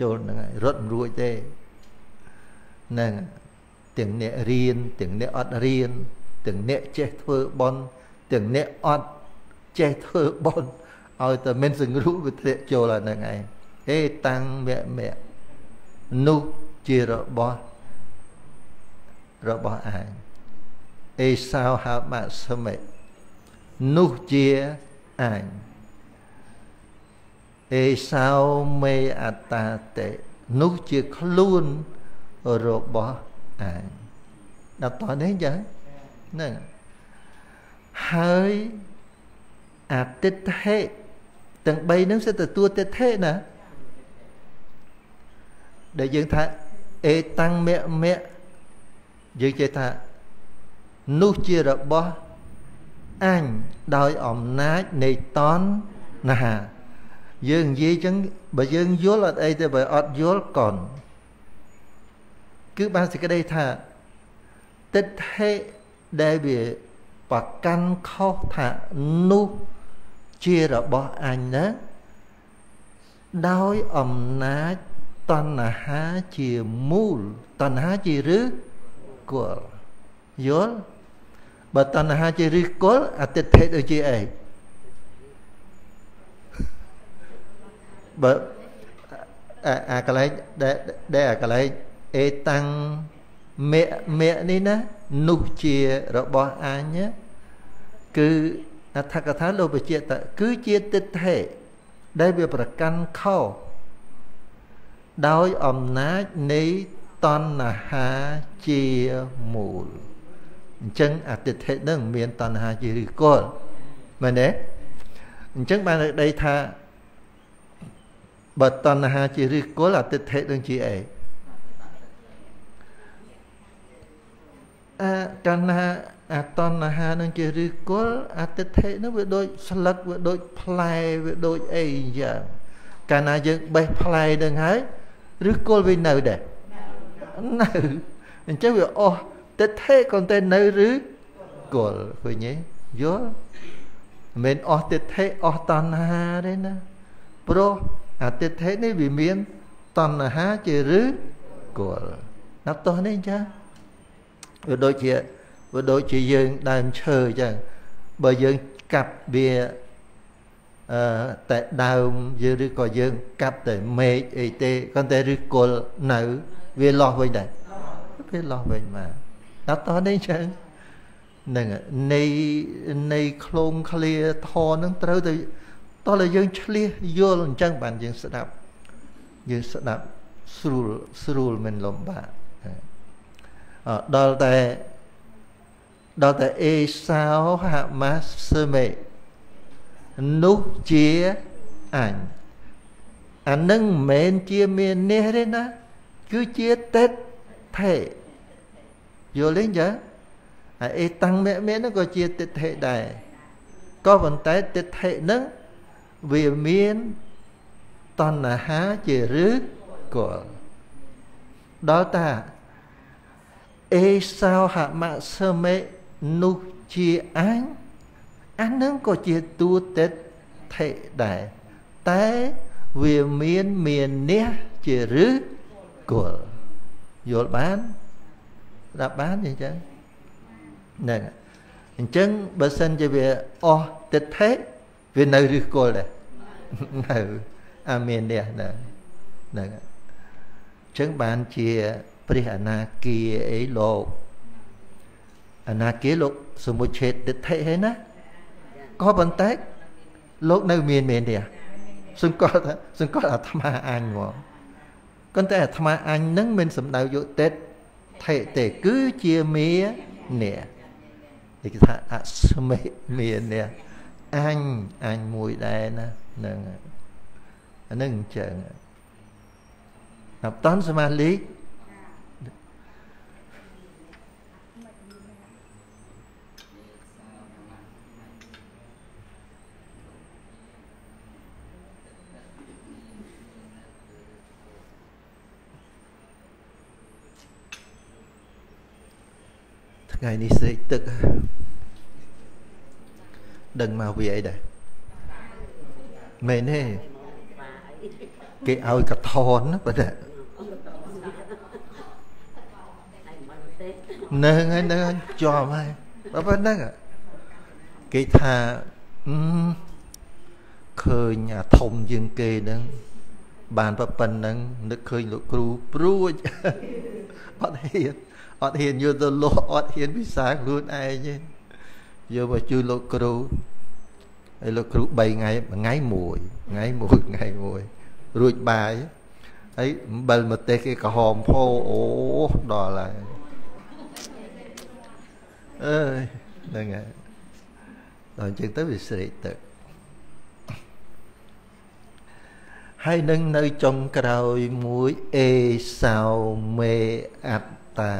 ចូលហ្នឹងហើយរត់មិនរួចទេហ្នឹងទាំងអ្នករៀនទាំងអ្នកអត់រៀនទាំងអ្នកចេះធ្វើបន់ទាំងអ្នកអត់ចេះធ្វើបន់ឲ្យតែមិនសង្គ្រោះវាធ្លាក់ចូលអាហ្នឹងឯងហេតាំងមៈមៈនោះជារបស់របស់ឯងអេសោហៅមសមិនោះជាអញ អេសោមេអត្តាតេនោះជាខ្លួនរបស់អញដល់តនេះចឹងហ្នឹងហើយអតិថិទាំង3ហ្នឹងសិតទទួលតិថិណាដែលយើងថាអេតាំងមៈមៈយើងចេះថានោះជារបស់អញដោយអំណាចនៃតនណា យើងនិយាយចឹងបើយើងយល់អត់អីទេបើអត់យល់កនគឺបានសេចក្តីថាទិដ្ឋិដែលវាប្រកាន់ខុសថានោះជារបស់អញណាដោយអំណាចតណ្ហាជាមូលតណ្ហាជាឬគល់យល់បើតណ្ហាជាឬគល់អតិថិដូចជាអី បើអាកន្លែងដែលដែលអាកន្លែងអេតាំងមៈមៈនេះណានោះជារបស់អញគឺអត្ថកថាលោកបញ្ជាក់ថាគឺជាទិដ្ឋិដែលវាប្រកាន់ខុសដោយអំណាចនៃតណ្ហាជាមូលអញ្ចឹងអតិថិនឹងមានតណ្ហាជាឫសគល់មែនទេអញ្ចឹងបានដីថា បើតណ្ហាជាឫសគល់អតិថិនឹងជាអីអាកណ្ណាអាតណ្ហានឹងជាឫសគល់អតិថិនឹងវាដូចស្លឹកវាដូចផ្លែវាដូចអីអញ្ចឹងកាលណាយើងបេះផ្លែនឹងហើយឬគល់វានៅដែរនៅអញ្ចឹងវាអស់ទិដ្ឋិក៏តែនៅឬគល់ឃើញទេយល់មិនមែនអស់ទិដ្ឋិអស់តណ្ហាទេណាព្រោះ អទិដ្ឋិនេះវាមានតណ្ហាជាឬគល់ណាប់តោះនេះអញ្ចឹងវាដូចជាវាដូចជាយើងដើមឈើអញ្ចឹងបើយើងកាប់វាអឺតែដើមយើងឬក៏យើងកាប់តែមេឃអីទេគាត់តែឬគល់នៅវាលោះវិញដែរវាលោះវិញមកដល់តោះនេះចឹងនឹងនៃនៃក្លងឃ្លាធរនឹងត្រូវទៅ តោះតែយើងឆ្លៀសយល់អញ្ចឹងបានយើងស្ដាប់យើងស្ដាប់ស្រួលស្រួលមិនលំបាកដល់តែដល់តែអេសោហមាសមេនោះជាអញអានឹងមិនមែនជាមាននេះទេណាគឺជាតិដ្ឋិយល់ទេចាហើយអេតាំងមេមេនោះក៏ជាទិដ្ឋិដែរក៏ប៉ុន្តែទិដ្ឋិនឹង វាមានតណ្ហាជាឫសគល់ដល់តាអេសោហមសមេនោះជាអញអានឹងក៏ជាទួតិដ្ឋិដែរតែវាមានមាននេះជាឫសគល់យល់បានស្ដាប់បានទេអញ្ចឹងហ្នឹងអញ្ចឹងបើសិនជាវាអស់ទិដ្ឋិ វានៅឫសគល់ដែរនៅអាមាននេះហ្នឹងហ្នឹងអញ្ចឹងបានជាព្រះអនាគាអីលោកអនាគាលោកសមុច្ឆេតទិដ្ឋិហើយណាក៏ប៉ុន្តែលោកនៅមានមាននេះសង្កត់ថាសង្កត់អាត្មាអញមកប៉ុន្តែអាត្មាអញនឹងមិនសំដៅយកទេថេទេគឺជាមានេះគេថាអស្មិមានេះ អញអញមួយដែរណាហ្នឹងអានឹងអញ្ចឹងដល់តន់សមាលីថ្ងៃនេះស្រេកទឹក ដឹងមកវាអីដែរមែនទេគេឲ្យកថនណាបើតែនឹងហើយនឹងជាប់ហើយបើប៉ុណ្ណឹងគេថាអឺឃើញអាធំជាងគេហ្នឹងបានប៉ុណ្ណឹងនឹកឃើញលោកគ្រូព្រួចអត់ហ៊ានអត់ហ៊ានយកទៅលោះអត់ហ៊ានពិសាខ្លួនឯងទេ យកមកជួយលោកគ្រូហើយលោកគ្រូ3ថ្ងៃថ្ងៃមួយថ្ងៃមួយថ្ងៃមួយរួចបាយហើយអំបិលម្ទេសគេក្រហមផោអូដល់ហើយអើយហ្នឹងហើយដល់អញ្ចឹងទៅវាស្រេកទឹកហើយនឹងនៅចុងក្រោយមួយអេសោមេអត្តតា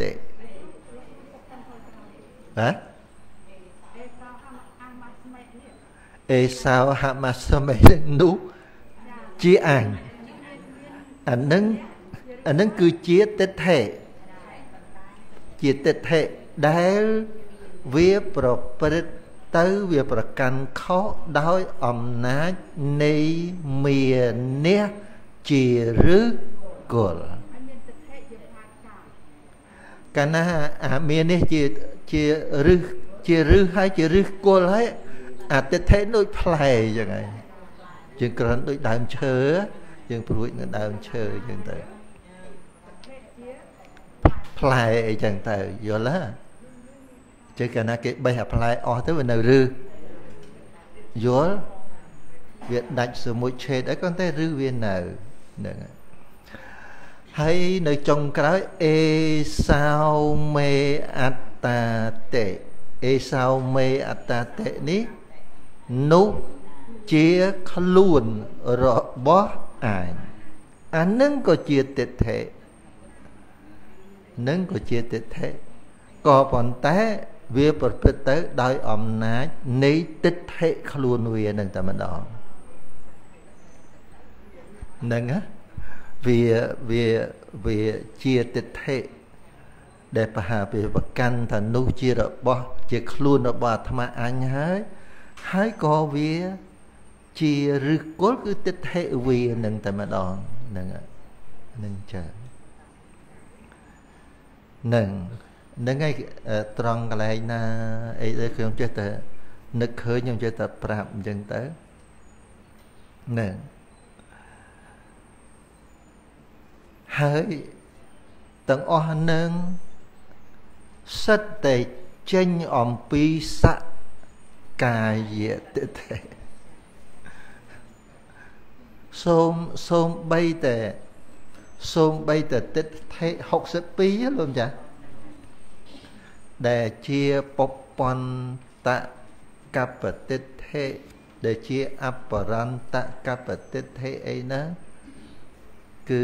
តិហ៎ អេសោហមស្មេនោះជាអញអានឹងអានឹងគឺជាទិដ្ឋិជាទិដ្ឋិដែលវាប្រព្រឹត្តទៅវាប្រកាន់ខុសដោយអំណាចនៃមានេះជាឫគល់កាលណាអាមាននេះជាជារឹសជារឹសហើយជារឹសគល់ហើយ អតិថិដូចផ្លែអញ្ចឹងហើយយើងក្រាន់ដូចដើមឈើយើងព្រួយនៅដើមឈើអញ្ចឹងទៅផ្លែអីចឹងទៅយល់ទេជើកាលណាគេបេះអាផ្លែអស់ទៅវានៅរឹសយល់វាដាច់សមុជឆេតអីក៏តែរឹសវានៅហ្នឹងហើយហើយនៅចុងក្រោយអេសោមេអត្តាតេអេសោមេអត្តាតេនេះ នោះជាខ្លួនរបស់អញអានឹងក៏ជាទិដ្ឋិនឹងក៏ជាទិដ្ឋិក៏ប៉ុន្តែវាប្រព្រឹត្តទៅដោយអំណាចនៃទិដ្ឋិខ្លួនវានឹងតែម្ដងហ្នឹងណាវាវាវាជាទិដ្ឋិដែលបហាវាប្រកាន់ថានោះជារបស់ ជាខ្លួនរបស់អាត្មាអញហើយ ហើយក៏វាជាឫសគល់គឺទិដ្ឋិវានឹងតែម្ដងហ្នឹងហ្នឹងចាហ្នឹងហ្នឹងហើយត្រង់កន្លែងណាអីដែលខ្ញុំចេះតែនឹកឃើញខ្ញុំចេះតែប្រាប់អញ្ចឹងទៅហ្នឹងហើយទាំងអស់នឹងសិតតែចេញអំពីសកា យតិថិសូមសូមបីតែសូមបីតែទិដ្ឋិ62លោកចាដែលជាពពន្តកបតិដ្ឋិដែលជាអបរន្តកបតិដ្ឋិអីណាគឺ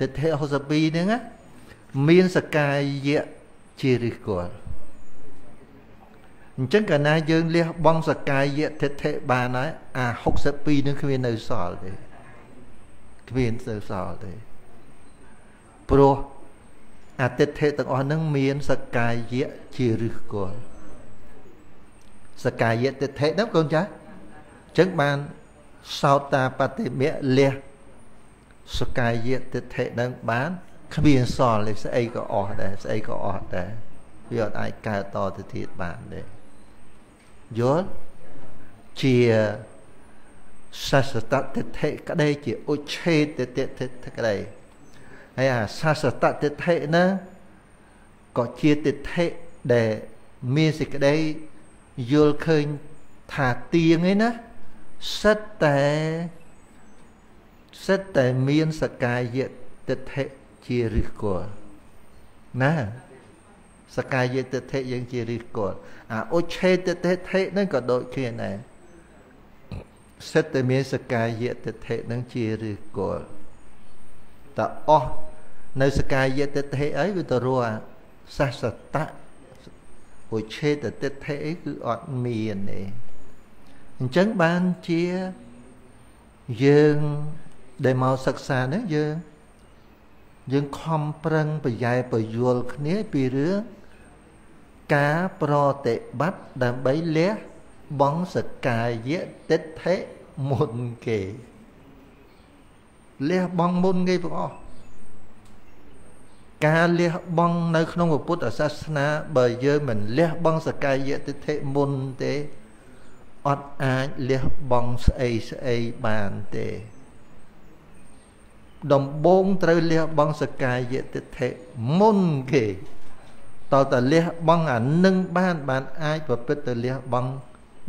ទិដ្ឋិ62ហ្នឹងមានសកាយៈជាឫសគល់ អញ្ចឹងកាលណាយើងលះបង់សកាយៈទិដ្ឋិបានហើយអា62នឹងគ្មាននៅសល់ទេគ្មាននៅសល់ទេព្រោះអតិថិទាំងអស់ហ្នឹងមានសកាយៈជាឫសគល់សកាយៈទិដ្ឋិហ្នឹងកូនចាស់អញ្ចឹងបានសោតាបតិមៈលះសកាយៈទិដ្ឋិនឹងបានគ្មានសល់ទេស្អីក៏អស់ដែរស្អីក៏អស់ដែរវាអត់អាចកើតតទៅទៀតបានទេ យល់ជាសាសតតិដ្ឋិក្តីជាឧច្ឆេទតិដ្ឋិក្តីហើយអាសាសតតិដ្ឋិណាក៏ជាតិដ្ឋិដែលមានសេចក្តីយល់ឃើញថាទៀងឯណាសិតតែសិតតែមានសកាយតិដ្ឋិជាឫសគល់ណា សកាយតិដ្ឋិយើងជាឫសគល់អាឧច្ឆេទតិដ្ឋិហ្នឹងក៏ដូចគ្នាដែរសិតតែមានសកាយតិដ្ឋិនឹងជាឫសគល់តើអស់នៅសកាយតិដ្ឋិអីវាទៅរកសាសតៈឧច្ឆេទតិដ្ឋិអីគឺអត់មានទេអញ្ចឹងបានជាយើងដែលមកសិក្សានេះយើងយើងខំប្រឹងប្រយែប្រយល់គ្នាពីរឿង ការប្រតិបត្តិដើម្បីលះបងសកាយតិដ្ឋិមុនគេលះបងមុនគេបងអស់ការលះបង់នៅក្នុងពុទ្ធសាសនា បើយើងមិនលះបង់សកាយតិដ្ឋិមុនទេអត់អាចលះបង់ស្អីស្អីបានទេ ដំបងត្រូវលះបង់សកាយតិដ្ឋិមុនគេ តើតលះបង់អានឹងបានបានអាចប្រព្រឹត្តទៅលះបង់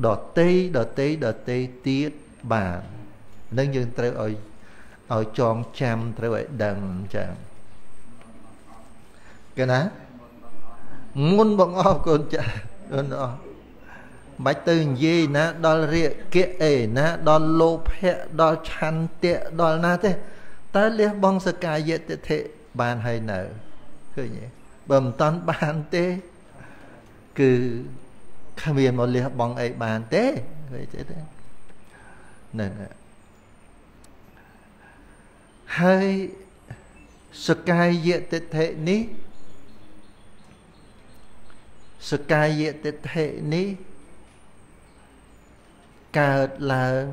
ដតីដតីដតីទៀតបាននឹងយើងត្រូវឲ្យឲ្យចងចាំត្រូវឲ្យដឹងចា៎គេណាមុនបងអស់កូនចាស់កូនអស់បាច់ទៅនិយាយណាដល់រាគៈអេណាដល់លោភៈដល់ឆន្ទៈដល់ណាទេតើលះបងសកាយតិធិបានហើយនៅឃើញទេ បើមិនតាន់បានទេ គឺគ្មានមកលះបងអីបានទេឃើញទេហ្នឹងហើយសកាយតិធិនេះសកាយតិដ្ឋិនេះកើតឡើង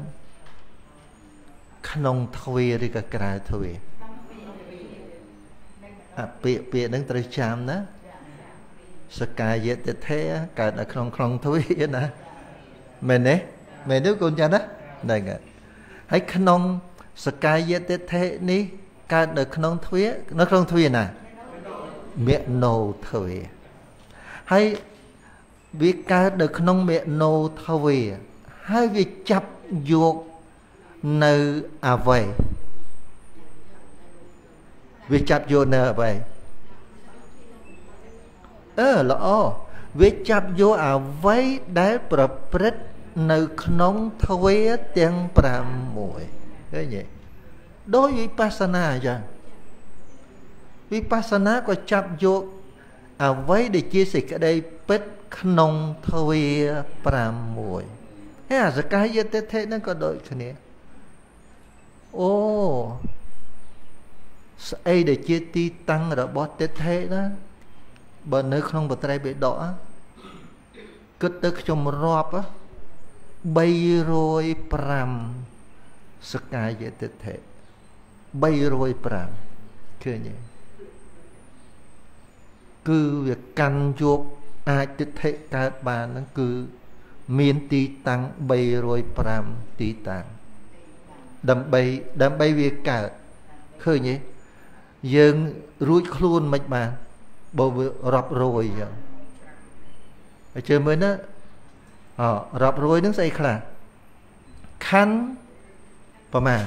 ក្នុងទ្វាឬក៏ក្រៅទ្វា អាពាក្យពាក្យហ្នឹងត្រូវចាំណាសកាយតិដ្ឋិកើតនៅក្នុងក្នុងទ្វាណាមែនទេមែនទេកូនចាស់ណាហ្នឹងហើយក្នុងសកាយតិដ្ឋិនេះកើតនៅក្នុងទ្វានៅក្នុងទ្វាណាមេណោទ្វាហើយវាកើតនៅក្នុងមេណោทវេហើយវាចាប់យកនៅអវ័យ វាចាប់យកនៅអវ័យអឺល្អវាចាប់យកអវ័យដែលប្រព្រឹត្តនៅក្នុងទ្វេទាំង6ឃើញទេដោយវិបស្សនាអញ្ចឹងវិបស្សនាក៏ចាប់យកអ្វីដែលជាសេចក្តីពិតក្នុងទ្វា6ហើយអាសកាយតិដ្ឋិហ្នឹងក៏ដូចគ្នាអូ ស្អីដែលជាទីតាំងរបស់តិដ្ឋិណាបើនៅក្នុងបត្រៃបិដកគិតទៅខ្ញុំរាប់305សកាយតិដ្ឋិ305ឃើញទេគឺវាកាន់យកអាចទិដ្ឋិកើតបានហ្នឹងគឺមានទីតាំង305ទីតាំងដើម្បីដើម្បីវាកើតឃើញទេ យើងរួចខ្លួនមិនបានបើវារាប់រយចឹងហើយជើមើលណាអរាប់រយហ្នឹងស្អីខ្លះខណ្ឌប្រមាណ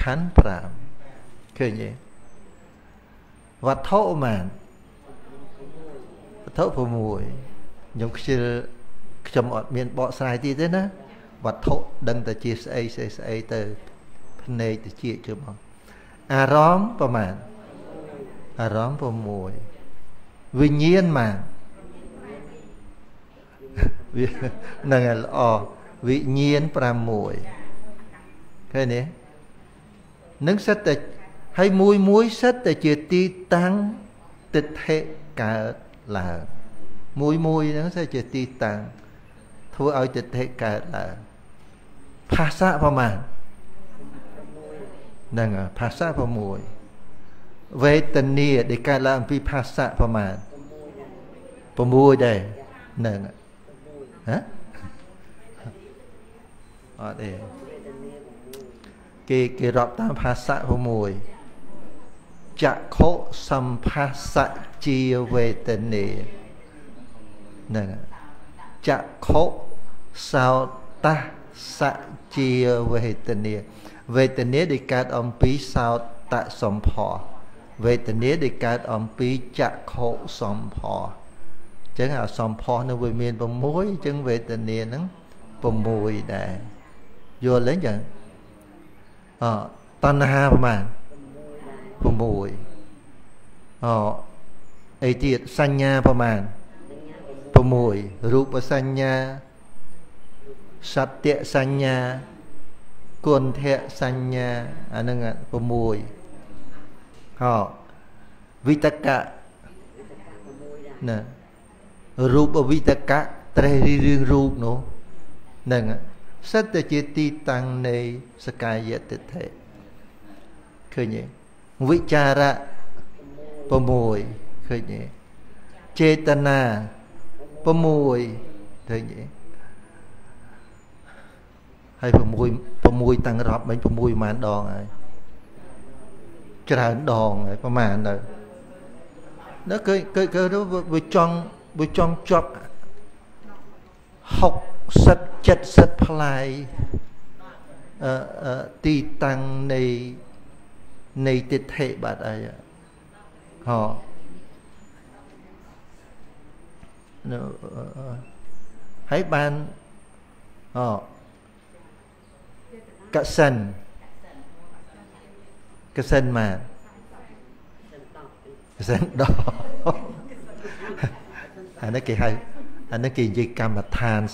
ខណ្ឌ5ឃើញទេវត្ថុប្រមាណវត្ថុ6ខ្ញុំខ្ជិលខ្ញុំអត់មានបកស្រាយទៀតទេណាវត្ថុដឹងតែជាស្អីស្អីស្អីទៅភ្នែកទៅជាជើមក អារម្មណ៍ប្រមាណអារម្មណ៍6វិញ្ញាណមកវានឹងល្អវិញ្ញាណ6ឃើញទេនឹងសិតតែហើយមួយមួយសិតតែជាទីតាំងទិដ្ឋិកើតឡើងមួយមួយហ្នឹង sẽ ជាទីតាំងធ្វើឲ្យទិដ្ឋិកើតឡើងភាសាប្រមាណ ហ្នឹងភាសា6វេទនាដែលកើតឡើងអំពីភាសាប្រមាណ6ដែរហ្នឹងហ៎អត់ទេគេគេរាប់តាមភាសា6ចក្ខុសម្ភាសៈជាវេទនាហ្នឹងចក្ខុសោតសៈជាវេទនា វេទនាដែលកើតអំពីសោតសម្ផស្សវេទនាដែលកើតអំពីចក្ខុសម្ផស្សអញ្ចឹងអាសម្ផស្សនឹងវាមាន6អញ្ចឹងវេទនាហ្នឹង6ដែរយល់ទេអញ្ចឹងអតណ្ហាប្រមាណ6អអីទៀតសញ្ញាប្រមាណ6រូបសញ្ញាសត្យសញ្ញា គុណធៈសញ្ញាអានឹង6ហោវិតកៈណារូបវិតកៈត្រេះរឿងរូបនោះហ្នឹងសិតតែជាទីតាំងនៃសកាយតិដ្ឋិឃើញទេវិចារៈ6ឃើញទេចេតនា6ឃើញទេហើយ6 6តាំងរាប់មិញ6ប្រហែលដងហើយច្រើនដងហើយប្រហែលទៅនៅគេគេគេវាចង់វាចង់ជាប់60 70ផ្លាយអឺទីតាំងនៃនៃទិដ្ឋិបាត់អីហ៎នៅហើយបានអូ កសិនកសិនមកកសិនដអានេះគេហៅអានេះគេនិយាយកម្មដ្ឋាន40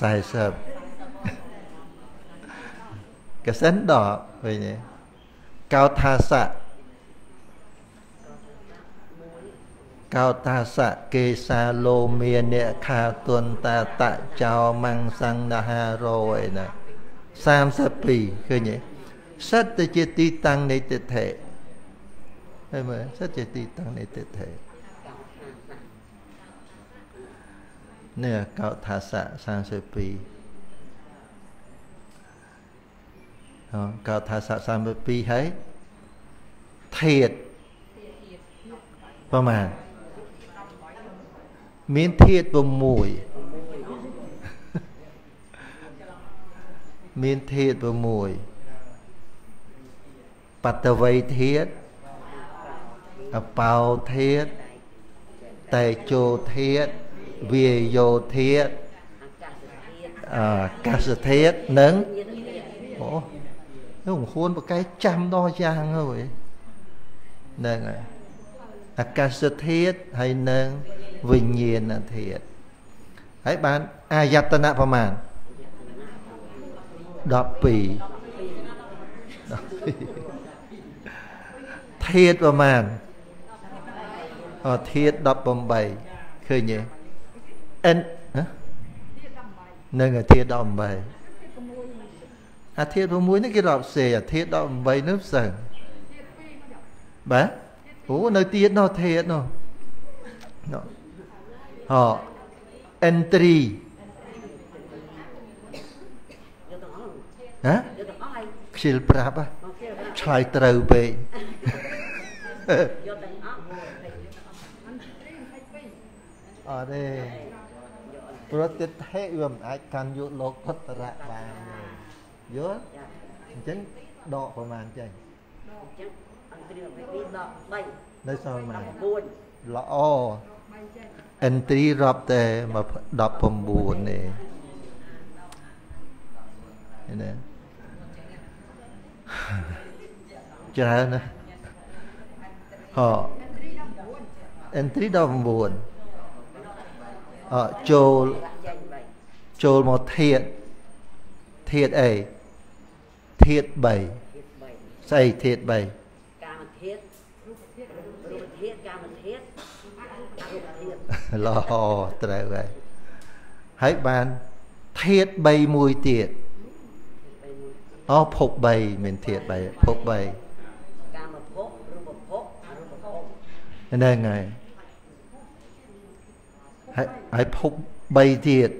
កសិនដវិញទេកោថាសៈកោតាសៈកេសាលោមាអ្នកខាទុនតាតចោមង្សង្ដហារោអីណា 32ឃើញទេសិតតែជាទីតាំងនៃទិដ្ឋិហើយមើលសិតជាទីតាំងនៃទិដ្ឋិនេះកោថាសៈ32អកោថាសៈ32ហើយធាតប្រមាណមានធាត6 មានធាត6បតវ័យធាតអបោធាតតេជោធាតវាយោធាតអាកាសធាតនិងអូនោះហួនប្រកែចាំដល់យ៉ាងហើយហ្នឹងហើយអាកាសធាតហើយនឹងវិញ្ញាណធាតហើយបានអាយតនៈប្រមាណ 12ធាតប្រមាណអធាត18ឃើញទេអិននឹងអធាត18អាធាត6នេះគេរាប់សេអាធាត18នោះផ្សេងបាទអូនៅទៀតនោះធាតនោះហ៎អិន3 ហ៎ខ្ជិលប្រាប់ឆ្លើយត្រូវពេកអត់ទេព្រោះទិដ្ឋិវាមិនអាចកាន់យកលោកពុទ្ធរៈបានយល់អញ្ចឹងដកប្រមាណចេញអញ្ចឹងអង្គគ្រាពីដក3នៅសល់ប៉ុន្មាន4ល្អ entry រាប់តែ19ទេឃើញទេ ច្រើនណាហ៎ entry 19អចូលចូលមកធាតធាតអីធាត3ស្អីធាត3កាមធាតរូបធាតរូបធាតកាមធាតរូបធាតល្អត្រូវហើយហើយបានធាត3មួយទៀត អូភព3មានធាតុ3ភព3កាមភពរូបភពអរូបភពហ្នឹងហើយហើយហើយភព3ទៀត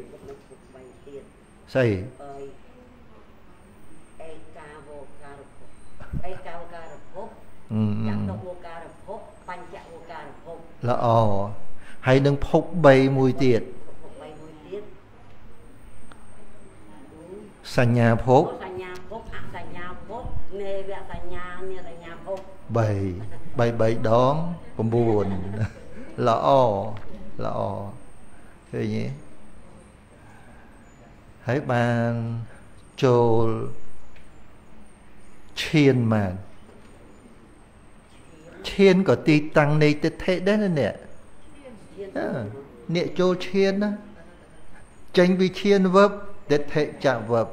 បីទៀតស្អីអើយអេកាវោការភពអេកាវការភពអឺចតុវោការភពបញ្ចវោការភពល្អហើយនឹងភព3មួយទៀតភពបីមួយទៀតសញ្ញាភពស 3 3 3 ដង9ល្អល្អឃើញទេហើយបានចូលឈានមកឈានក៏ទីតាំងនៃទិដ្ឋិដែរណាអ្នកឈានអឺអ្នកចូលឈានណាចេញពីឈានវឹបទិដ្ឋិចវឹប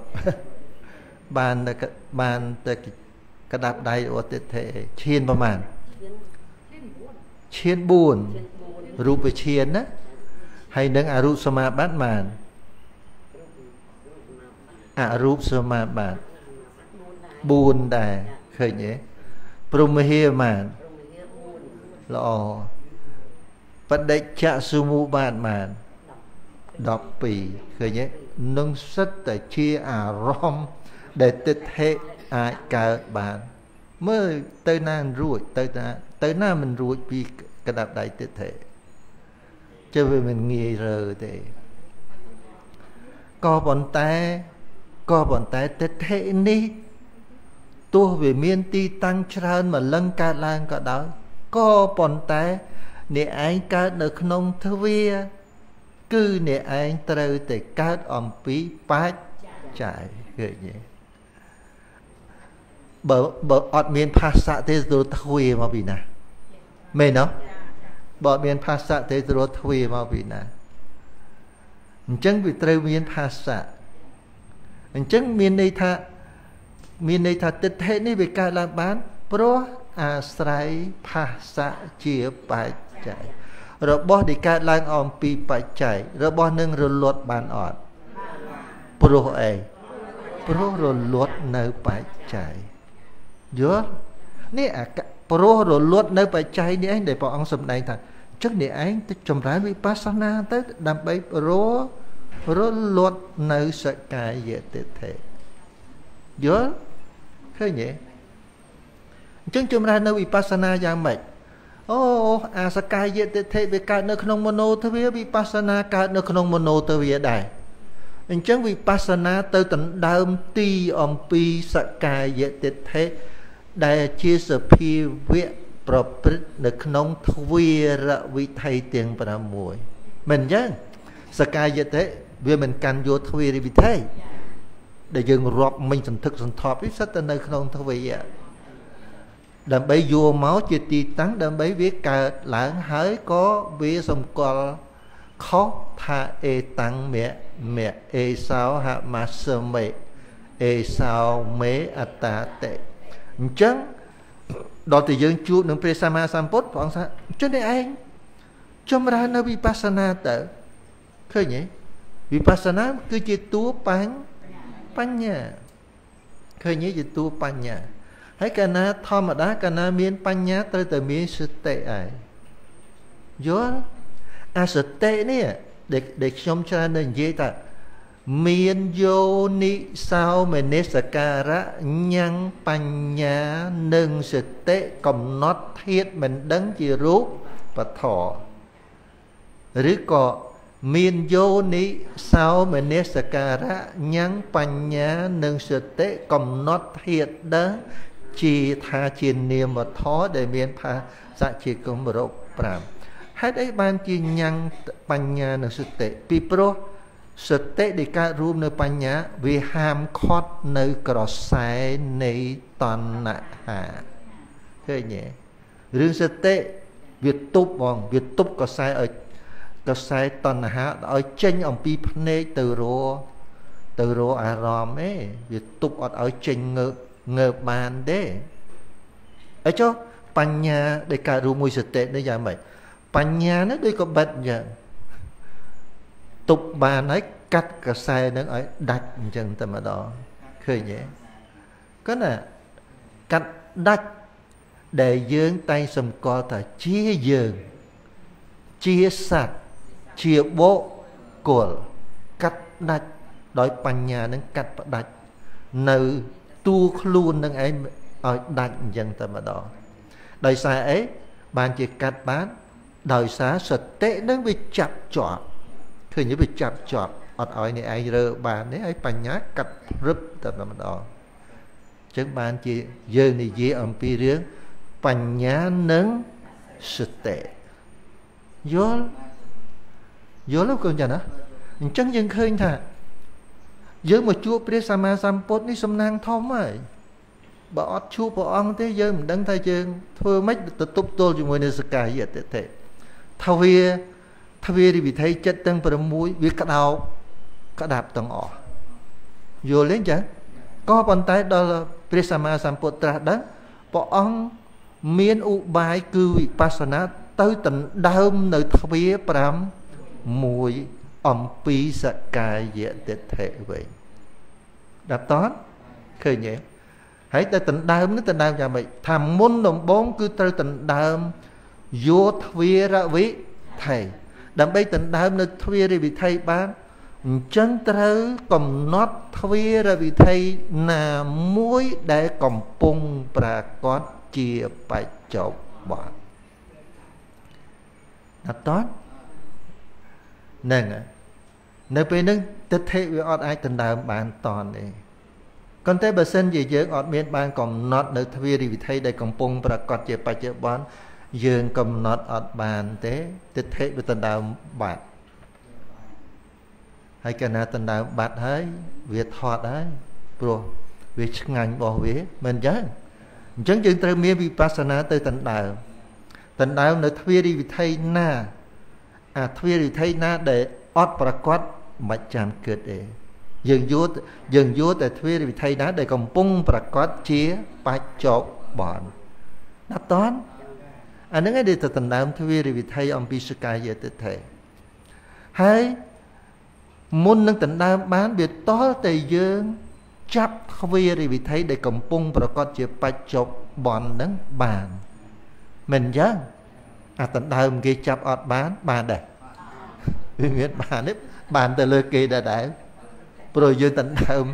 បានតែកបានតែ ក្តាប់ដៃអត់ទិដ្ឋិឈានប្រមាណឈានឈានឈាន4 4រូបឈានណាហើយនឹងអរូបសមាបត្តិបានអរូបសមាបត្តិ4ដែរ4ដែរឃើញទេព្រមហាបានព្រមវិហារ4ល្អបដិច្ចសុមុបាទបាន12ឃើញទេនឹងសិតតែជាអារម្មណ៍ដែលទិដ្ឋិ អាចកើតបាន មើលទៅណាមិនរួចទៅណាទៅណាមិនរួចពីក្តាប់ដៃទិដ្ឋិជើវាមិនងាយរើទេក៏ប៉ុន្តែក៏ប៉ុន្តែទិដ្ឋិនេះទោះវាមានទីតាំងច្រើនម្លឹងកើតឡើងក៏ដោយក៏ប៉ុន្តែអ្នកឯងកើតនៅក្នុងទ្វារគឺអ្នកឯងត្រូវតែកើតអំពីបច្ច័យឃើញទេ បើបើអត់មានភាសៈទេទៅទ្វារមកពីណាមែនទេបើអត់មានភាសៈទេទៅទ្វារមកពីណាអញ្ចឹងវាត្រូវមានភាសៈអញ្ចឹងមានន័យថាមានន័យថាទិដ្ឋិនេះវាកើតឡើងបានព្រោះអាស្រ័យភាសៈជាបច្ច័យរបស់ដែលកើតឡើងអំពីបច្ច័យរបស់នឹងរលត់បានអត់ព្រោះអីព្រោះរលត់នៅបច្ច័យ យល់នេះអាកព្រោះរលត់នៅបច្ច័យនេះឯងដែលព្រះអង្គសម្ដែងថាចឹងនេះឯងទៅចម្រើនវិបស្សនាទៅដើម្បីររលត់នៅសកាយតិដ្ឋិយល់ឃើញទេអញ្ចឹងចម្រើននៅវិបស្សនាយ៉ាងម៉េចអូអាសកាយតិដ្ឋិវាកើតនៅក្នុងមโนទ្វាវិបស្សនាកើតនៅក្នុងមโนទ្វាដែរអញ្ចឹងវិបស្សនាទៅដណ្ដើមទីអំពីសកាយតិដ្ឋិ ដែលជាសភាវៈប្រព្រឹត្តនៅក្នុងទ្វារវិថីទាំង6មិនអញ្ចឹងសកាយតិវាមិនកាន់យកទ្វារវិថីដែលយើងរាប់មិញសន្ធឹកសន្ធាប់វាសិតតែនៅក្នុងទ្វារដើម្បីយកមកជាទីតាំងដើម្បីវាកើតឡើងហើយក៏វាសម្គាល់ខុសថាអេតាំងមៈមៈអេសោហមាសមេអេសោមេអតាតេ អញ្ចឹងដល់តែយើងជួបនឹងព្រះសម្មាសម្ពុទ្ធព្រះអង្គថាចុះនេះឯងចម្រើននៅវិបស្សនាទៅឃើញទេវិបស្សនាគឺជាតួបញ្ញបញ្ញាឃើញទេជាតួបញ្ញាហើយកាលណាធម្មតាកាលណាមានបញ្ញាត្រូវតែមានសតិឯងយល់អាសតិនេះដែលដែលខ្ញុំច្រើននៅនិយាយថា មានយោនិសោមនសការៈញ៉ាំងបញ្ញានិងសតិកំណត់ធាតមិនដឹងជារូបបធរឬក៏មានយោនិសោមនសការៈញ៉ាំងបញ្ញានិងសតិកំណត់ធាតដឹងជាថាជានាមធម៌ដែលមានផាសៈជាគម្រប់5ហេតុអីបានជាញ៉ាំងបញ្ញានិងសតិពីព្រោះ សតិដែលកើតរួមនៅបញ្ញា វាហាមឃាត់នៅក្រសែនៃតណ្ហាឃើញទេរឿងសតិវាទប់បងវាទប់ក្រសែឲ្យកសែតណ្ហាឲ្យចេញអំពីភ្នែកទៅរទៅរអារម្មណ៍ឯងវាទប់អត់ឲ្យចេញងើបងើបបានទេអីចុះបញ្ញាដែលកើតរួមមួយសតិនេះយ៉ាងម៉េចបញ្ញានេះដូចក៏បិទអញ្ចឹង ទប់បានហើយកាត់កសែនឹងឲ្យដាច់អញ្ចឹងតែម្ដងឃើញទេគាត់ណាកាត់ដាច់ដែលយើងតែងសម្គាល់ថាជាយើងជាសត្វជាបុគ្គលកាត់ផ្ដាច់ដោយបញ្ញានឹងកាត់ផ្ដាច់នៅតួខ្លួននឹងឯងឲ្យដាច់អញ្ចឹងតែម្ដងដោយសារអីបានជាកាត់បានដោយសារសតិនឹងវាចាប់ជាប់ ឃើញវាចាប់ជាប់អត់ឲ្យនេះឯងរើបានទេឲ្យបញ្ញាកាត់រឹបតែម្ដងអញ្ចឹងបានជាយើងនិយាយអំពីរឿងបញ្ញានិងសតិយល់យល់កូនចាណាអញ្ចឹងយើងឃើញថា យើងមកជួបព្រះសម្មាសម្ពុទ្ធនេះសំណាងធំហើយបើអត់ជួបព្រះអង្គទេយើងមិនដឹងថាយើងធ្វើម៉េចទៅទប់ទល់ជាមួយនឹងសកាយតិទេថាវា ទ្វារិវិធ័យចិត្តទាំង6វាក្តោបក្តាប់ទាំងអស់យល់ទេចឹងក៏ប៉ុន្តែដល់ព្រះសម្មាសម្ពុទ្ធត្រាស់ដឹងព្រះអង្គមានឧបាយគឺវិបស្សនាទៅដណ្ដើមនៅទ្វា5មួយអំពីសកាយតិដ្ឋិវិញដល់តតឃើញទេហើយតែដណ្ដើមនេះដណ្ដើមយ៉ាងម៉េចថាមុនដំបូងគឺត្រូវដណ្ដើមយោទ្វារវិថៃ ដើម្បីដណ្ដើមនៅទ្វារវិថៃបានអញ្ចឹងត្រូវកំណត់ទ្វារវិថីណាមួយដែលកំពុងប្រកបជាបច្ចុប្បន្នអត់តហ្នឹងនៅពេលហ្នឹងទិដ្ឋិវាអត់អាចដណ្ដើមបានតនទេប៉ុន្តែបើសិនជាយើងអត់មានបានកំណត់នៅទ្វារវិថីដែលកំពុងប្រកបជាបច្ចុប្បន្ន យើងកំណត់អត់បានទេទិដ្ឋិវាដណ្ដើមបាត់ហើយកាលណាដណ្ដើមបាត់ហើយវាថត់ហើយព្រោះវាឆ្ងាញ់របស់វាមិនអញ្ចឹងអញ្ចឹងយើងត្រូវមានវិបស្សនាទៅដណ្ដើមដណ្ដើមនៅទ្វារីវិធ័យណាអាទ្វារីវិធ័យណាដែលអត់ប្រកបមិនចាំគិតទេយើងយល់យើងយល់តែទ្វារីវិធ័យណាដែលកំពុងប្រកបជាបច្ចុប្បន្នណាតន អានឹងឯងដែលទៅដណ្ដើមទ្វារីវិធ័យអំពីសកាយតិថេហើយមុននឹងដណ្ដើមបានវាតល់តែយើងចាប់ទ្វារីវិធ័យដែលកំពុងប្រកបជាបច្ចុប្បន្ននឹងបានមិនអញ្ចឹងអាដណ្ដើមគេចាប់អត់បានបានដែរវាមានបានទេបានទៅលើគេដែរដែរព្រោះយើងដណ្ដើម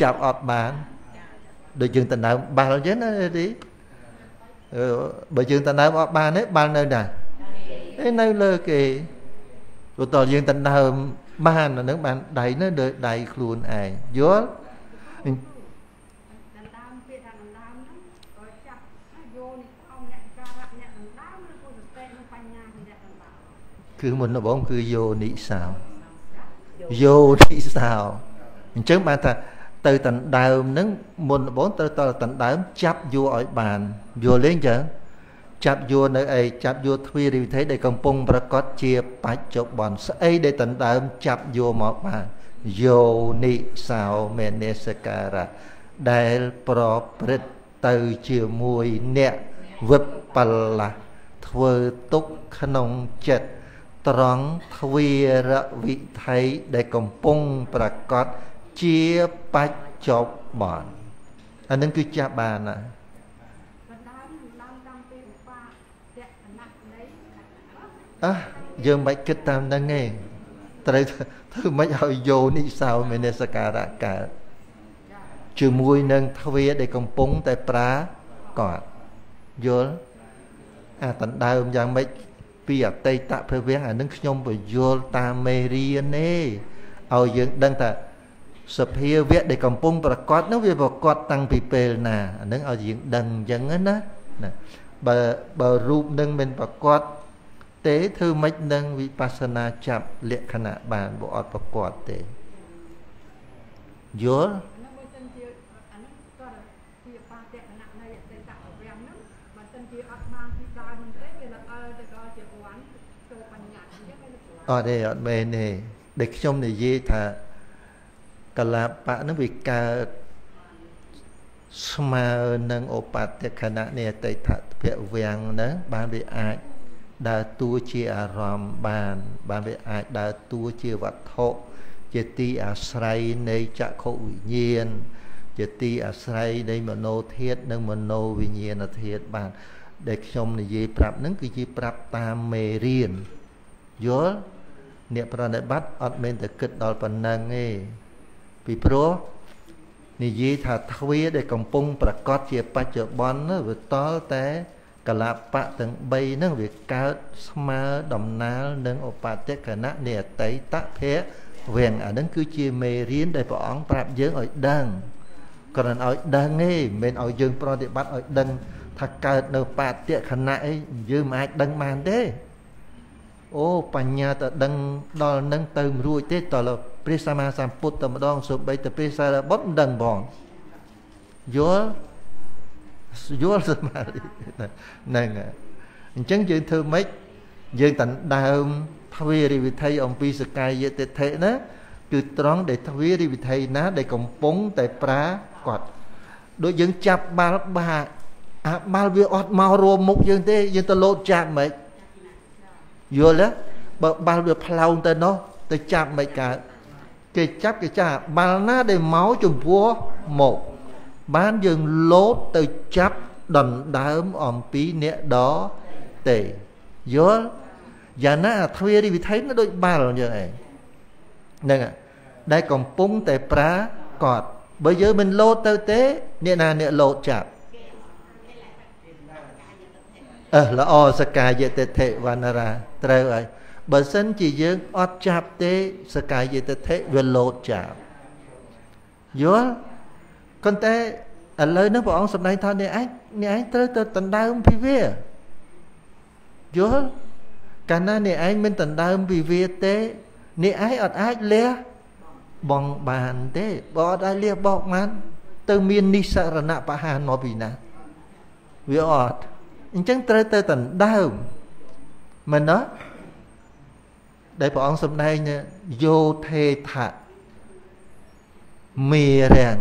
ចាប់អត់បានដូចយើងដណ្ដើមបាល់អញ្ចឹងណាទី បើយើងដណ្ដើមអត់បានទេបាល់នៅណាឯនៅលើគេព្រោះតើយើងដណ្ដើមបានអានឹងបានដៃនៅលើដៃខ្លួនឯងយល់គឺមុនដំបូងគឺយោនិសោយោនិសោអញ្ចឹងបានថា ទៅដណ្ដើមនឹងមុនដំបូងត្រូវតដណ្ដើមចាប់យកឲ្យបានយល់ទេអញ្ចឹងចាប់យកនៅអីចាប់យកទ្វារវិធ័យដែលកំពុងប្រកាសជាបច្ចុប្បន្នស្អីដែលដណ្ដើមចាប់យកមកបានយោនិសោមេនេសការៈដែលប្រព្រឹត្តទៅជាមួយអ្នកវិបលាធ្វើទុកក្នុងចិត្តត្រង់ទ្វារវិថីដែលកំពុងប្រកាស ជាបច្ចុប្បន្នអានឹងគឺចាប់បានណាអះយើងមិនគិតតាមហ្នឹងទេត្រូវធ្វើមិនឲ្យយោនិសោមេនសការៈកើតជាមួយនឹងទ្វាដែលកំពុងតែប្រាកដយល់អាដណ្ដើមយ៉ាងម៉េចពីអតីតភវៈអានឹងខ្ញុំពយល់តាមមេរៀនទេឲ្យយើងដឹងថា សភាវៈដែលកំពុងប្រកបនោះវាប្រកបតាំងពីពេលណាអានឹងឲ្យយើងដឹងអញ្ចឹងណាណាបើបើរូបនឹងមិនប្រកបទេធ្វើម៉េចនឹងវិបស្សនាចាប់លក្ខណៈបានបើអត់ប្រកបទេយល់អត់ទេអត់មែនទេដែលខ្ញុំនិយាយថា កលាបៈនឹងវាកើតស្មើនឹងឧបតិខណៈនៃអតីតភវាំងហ្នឹងបានវាអាចដើរតួជាអារម្មណ៍បាន បានវាអាចដើរតួជាវត្ថុជាទីអាស្រ័យនៃចក្ខុវិញ្ញាណជាទីអាស្រ័យនៃមโนធាតនិងមโนវិញ្ញាណធាតបាន ដែលខ្ញុំនិយាយប្រាប់ហ្នឹងគឺជាប្រាប់តាមមេរៀនយល់អ្នកប្រណិប័តអត់មែនតែគិតដល់ប៉ុណ្ណឹងទេ ពីព្រោះនិយាយថាទ្វាដែលកំពុងប្រកាសជាបច្ចុប្បន្នវាតល់តែកលបៈទាំង3ហ្នឹងវាកើតស្មើដំណាលនឹងឧបតិកណៈនៃអតីតភៈវែងអាហ្នឹងគឺជាមេរៀនដែលព្រះអង្គប្រាប់យើងឲ្យដឹងគ្រាន់ឲ្យដឹងទេមិនមែនឲ្យយើងប្រតិបត្តិឲ្យដឹងថាកើតនៅបតិខណៈអីយើងមិនអាចដឹងបានទេអូបញ្ញាទៅដឹងដល់នឹងទៅមិនរួចទេតើ ព្រះសម្មាសម្ពុទ្ធតែម្ដងសូម្បីតែព្រះសារីបុត្រមិនដឹងផងយល់យល់សមាធិហ្នឹងអញ្ចឹងយើងធ្វើម៉េចយើងតដើមទ្វារិវិធ័យអំពីសកាយតិថិណាគឺត្រង់ដែលទ្វារិវិធ័យណា ដែលកំពុងតែប្រាកដដូចយើងចាប់បាល់បាអាបាល់វាអត់មករួមមុខយើងទេយើងទៅលោតចាប់ហ្មងយល់ទេបើបាល់វាផ្លោងទៅនោះទៅចាប់មិនកើត គេចាប់គេចាបាល់ណាដែលមកចំពោះមកបានយើងលោតទៅចាប់ដណ្ដើមអំពីអ្នកដទេយល់យ៉ាងណាអាទ្វារីវិថី nó ដូចបាល់យើងឯងហ្នឹងដែលកំពុងតែប្រាកដបើយើងមិនលោតទៅទេអ្នកណាអ្នកលោតចាប់អើល្អសកាយតិថិវណ្ណរាត្រូវហើយ បើសិនជាយើងអត់ចាប់ទេសកាយតិថិវាលោតចាប់យល់ប៉ុន្តែឥឡូវនេះព្រះអង្គសម្ដែងថាអ្នកឯងអ្នកឯងត្រូវទៅដណ្ដើមពីវាយល់កាលណាអ្នកឯងមិនដណ្ដើមពីវាទេអ្នកឯងអត់អាចលះបងបានទេបើអត់អាចលះបោកបាន ទៅមាននិសរណៈបហានមកពីណាវាអត់អញ្ចឹងត្រូវទៅដណ្ដើមមែនទេ ដែលព្រះអង្គសម្ដែងយោធេថៈមេរាំង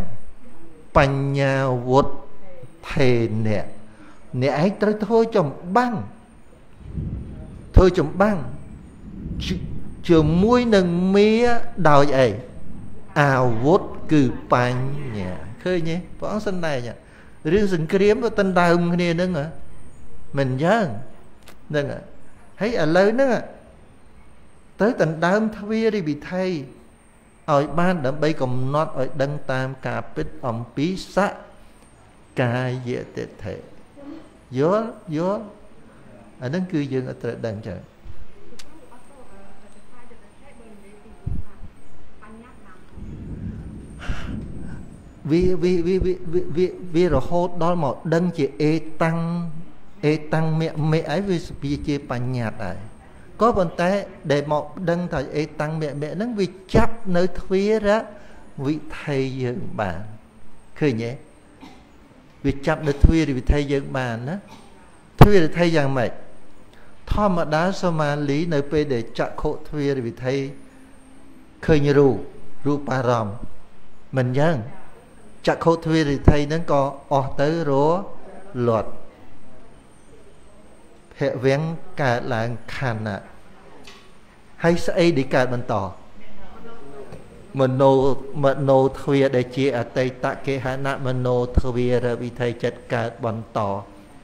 បញ្ញាវុធថេអ្នកអ្នកឯងត្រូវធ្វើចម្បាំងធ្វើចម្បាំងជាមួយនឹងមេដោយអីអាវុធគឺបញ្ញាឃើញទេព្រះអង្គសំដែងរឿងសង្គ្រាមទៅដណ្ដើមគ្នានឹងមិនយ៉ាងហ្នឹងហើយឥឡូវហ្នឹង ទៅដណ្ដើមទ្វារិវិថីឲ្យបានដើម្បីកំណត់ឲ្យដឹងតាមការពិតអំពីសកាយតិថិយល់យល់អានឹងគឺយើងអត់ត្រូវដឹងចឹងវាវាវាវាវារហូតដល់មកដឹងជាអេតាំងអេតាំងមេមេអីវាសភាជាបញ្ញត្តិហើយ ក៏ប៉ុន្តែដែលមកដឹងថាអេតាំងមេមេហ្នឹងវាចាប់នៅទ្វារវិថីយើងបានឃើញទេវាចាប់នៅទ្វារវិថីយើងបានណាទ្វារវិថីយ៉ាងម៉េចធម្មតាសមាលីនៅពេលដែលចក្ខុទ្វារវិថីឃើញរូបរូបារម្មណ៍មិនយ៉ាងចក្ខុទ្វារវិថីហ្នឹងក៏អស់ទៅរលត់ភវៀងកើតឡើងខណ្ឌ ហើយស្អីដែលកើតបន្តមនោមនោទ្វាដែលជាអតីតគេហនៈមនោទ្វារវិថីចិត្តកើតបន្ត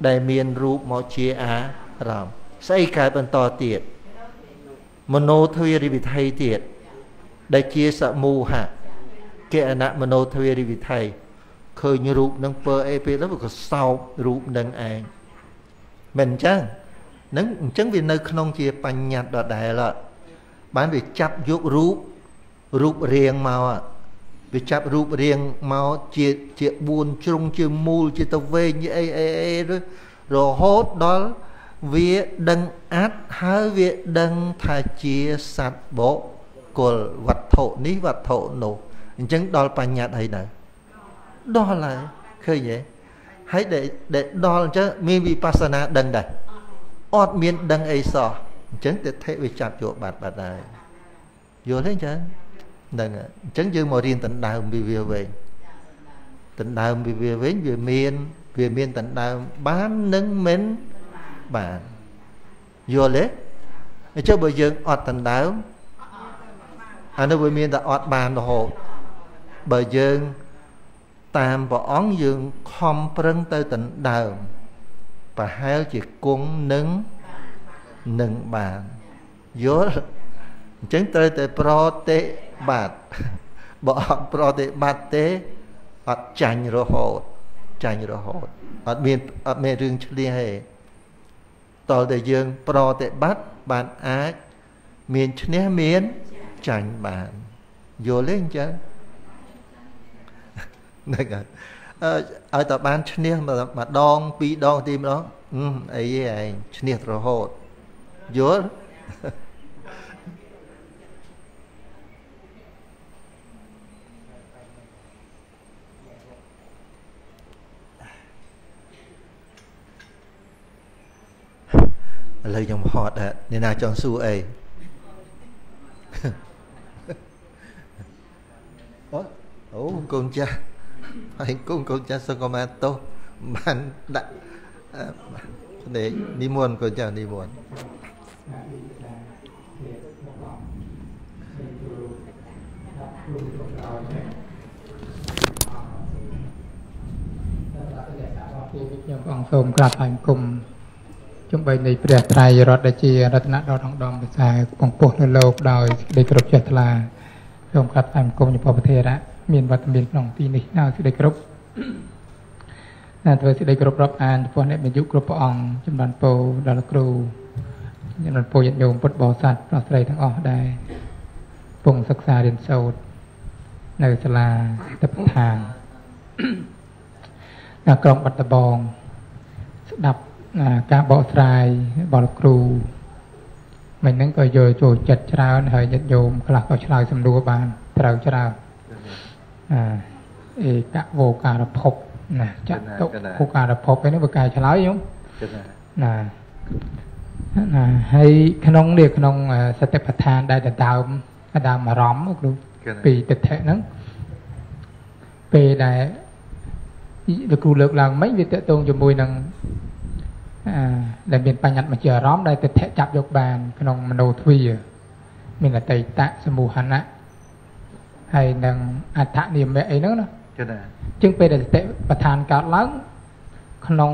ដែលមានរូបមកជាអារម្មណ៍ស្អីកើតបន្តទៀតមនោទ្វារវិថីទៀតដែលជាសមូហៈគេអនៈមនោទ្វារវិថីឃើញរូបនឹងពើអីពេលទៅក៏សោបរូបនឹងឯងមិនអញ្ចឹងនឹងអញ្ចឹងវានៅក្នុងជាបញ្ញត្តិដដែលអត់ បានវាចាប់យករូបរូបរាងមកវាចាប់រូបរាងមកជាជា4ជ្រុងជាមូលជាទៅវែងជាអីអីអីរហូតដល់វាដឹងអត្តហើយវាដឹងថាជាសត្វបុគលវត្ថុនេះវត្ថុនោះអញ្ចឹងដល់បញ្ញត្តិអីទៅដល់ហើយឃើញទេហើយដែលដែលដល់អញ្ចឹងមានវិបស្សនាដឹងដែរអត់មានដឹងអីសោះ អញ្ចឹងទិដ្ឋិវាចាប់យកបាត់បាត់ហើយយល់ទេអញ្ចឹងហ្នឹងអញ្ចឹងយើងមករៀនដណ្ដើមវិវាវិញដណ្ដើមវិវាវិញវាមានវាមានដណ្ដើមបាននិងមិនបានយល់ទេអញ្ចឹងបើយើងអត់ដណ្ដើមអានោះវាមានតែអត់បានរហូតបើយើងតាមព្រះអង្គយើងខំប្រឹងទៅដណ្ដើមប្រហែលជាគង់នឹង នឹងបានយល់អញ្ចឹងត្រូវតែប្រតិបត្តិបើអត់ប្រតិបត្តិទេអត់ចាញ់រហូតចាញ់រហូតអត់មានអត់មានរឿងឆ្លៀសទេតលតែយើងប្រតិបត្តិបានអាចមានឈ្នះមានចាញ់បានយល់ទេអញ្ចឹងហ្នឹងហើយអឺឲ្យតបានឈ្នះម្ដងពីរដងទីម្ដងអីឯងឈ្នះរហូត យល់ឥឡូវខ្ញុំហត់ដែរអ្នកណាចង់សួរអីអូអូកូនចាស់ហើយកូន កូនចាស់សង្គមាទោសបានដាក់នេះនិមន្តកូនចាស់និមន្តខ្ញុំព្រះអង្គសូមក្រាបថ្វាយបង្គំជំបីនៃព្រះត្រៃរតដែលជារតនៈដ៏ដងដំភាសាកំពុះនៅលោកដោយសេចក្តីគោរពចេះថ្លាសូមក្រាបថ្វាយបង្គំចំពោះប្រធារៈមានវត្តមានក្នុងទីនេះដោយសេចក្តីគោរពណាធ្វើសេចក្តីគោរពរាប់អានចំពោះអ្នកមានយុគ្រប់ព្រះអង្គចម្រើនពរដល់គ្រូ ចម្រើនពរញាតិញោមពុទ្ធបរិស័ទប្រុសស្រីទាំងអស់ដែរពងសិក្សារៀនសូត្រនៅសាលាទឹកឋាននៅក្រុងបាត់ដំបង ស្ដាប់ការបកស្រាយរបស់លោកគ្រូមិនហ្នឹងក៏យកចូលចិត្តច្រើនហើយញាតិញោមខ្លះក៏ឆ្លើយសំណួរបានត្រូវច្រើនអាអេកវោការភពណាចាក់តុគោការភពឯនេះវាកាយឆ្លើយខ្ញុំណា ណាហើយក្នុងនេះក្នុងសតិប្បដ្ឋានដែលដដើមដើមអារម្មណ៍គ្រូពីទិដ្ឋិហ្នឹងពេលដែលលោកគ្រូលើកឡើងមិញវាតកតងជាមួយនឹងដែលមានបញ្ញត្តិមកជាអារម្មណ៍ដែលទិដ្ឋិចាប់យកបាន ក្នុងមโนទ្វាមានអតីតសមូហណៈហើយនឹងអដ្ឋនិមៈអីហ្នឹងណាចា៎ជាងពេលដែលសតិប្រឋានកើតឡើង ក្នុង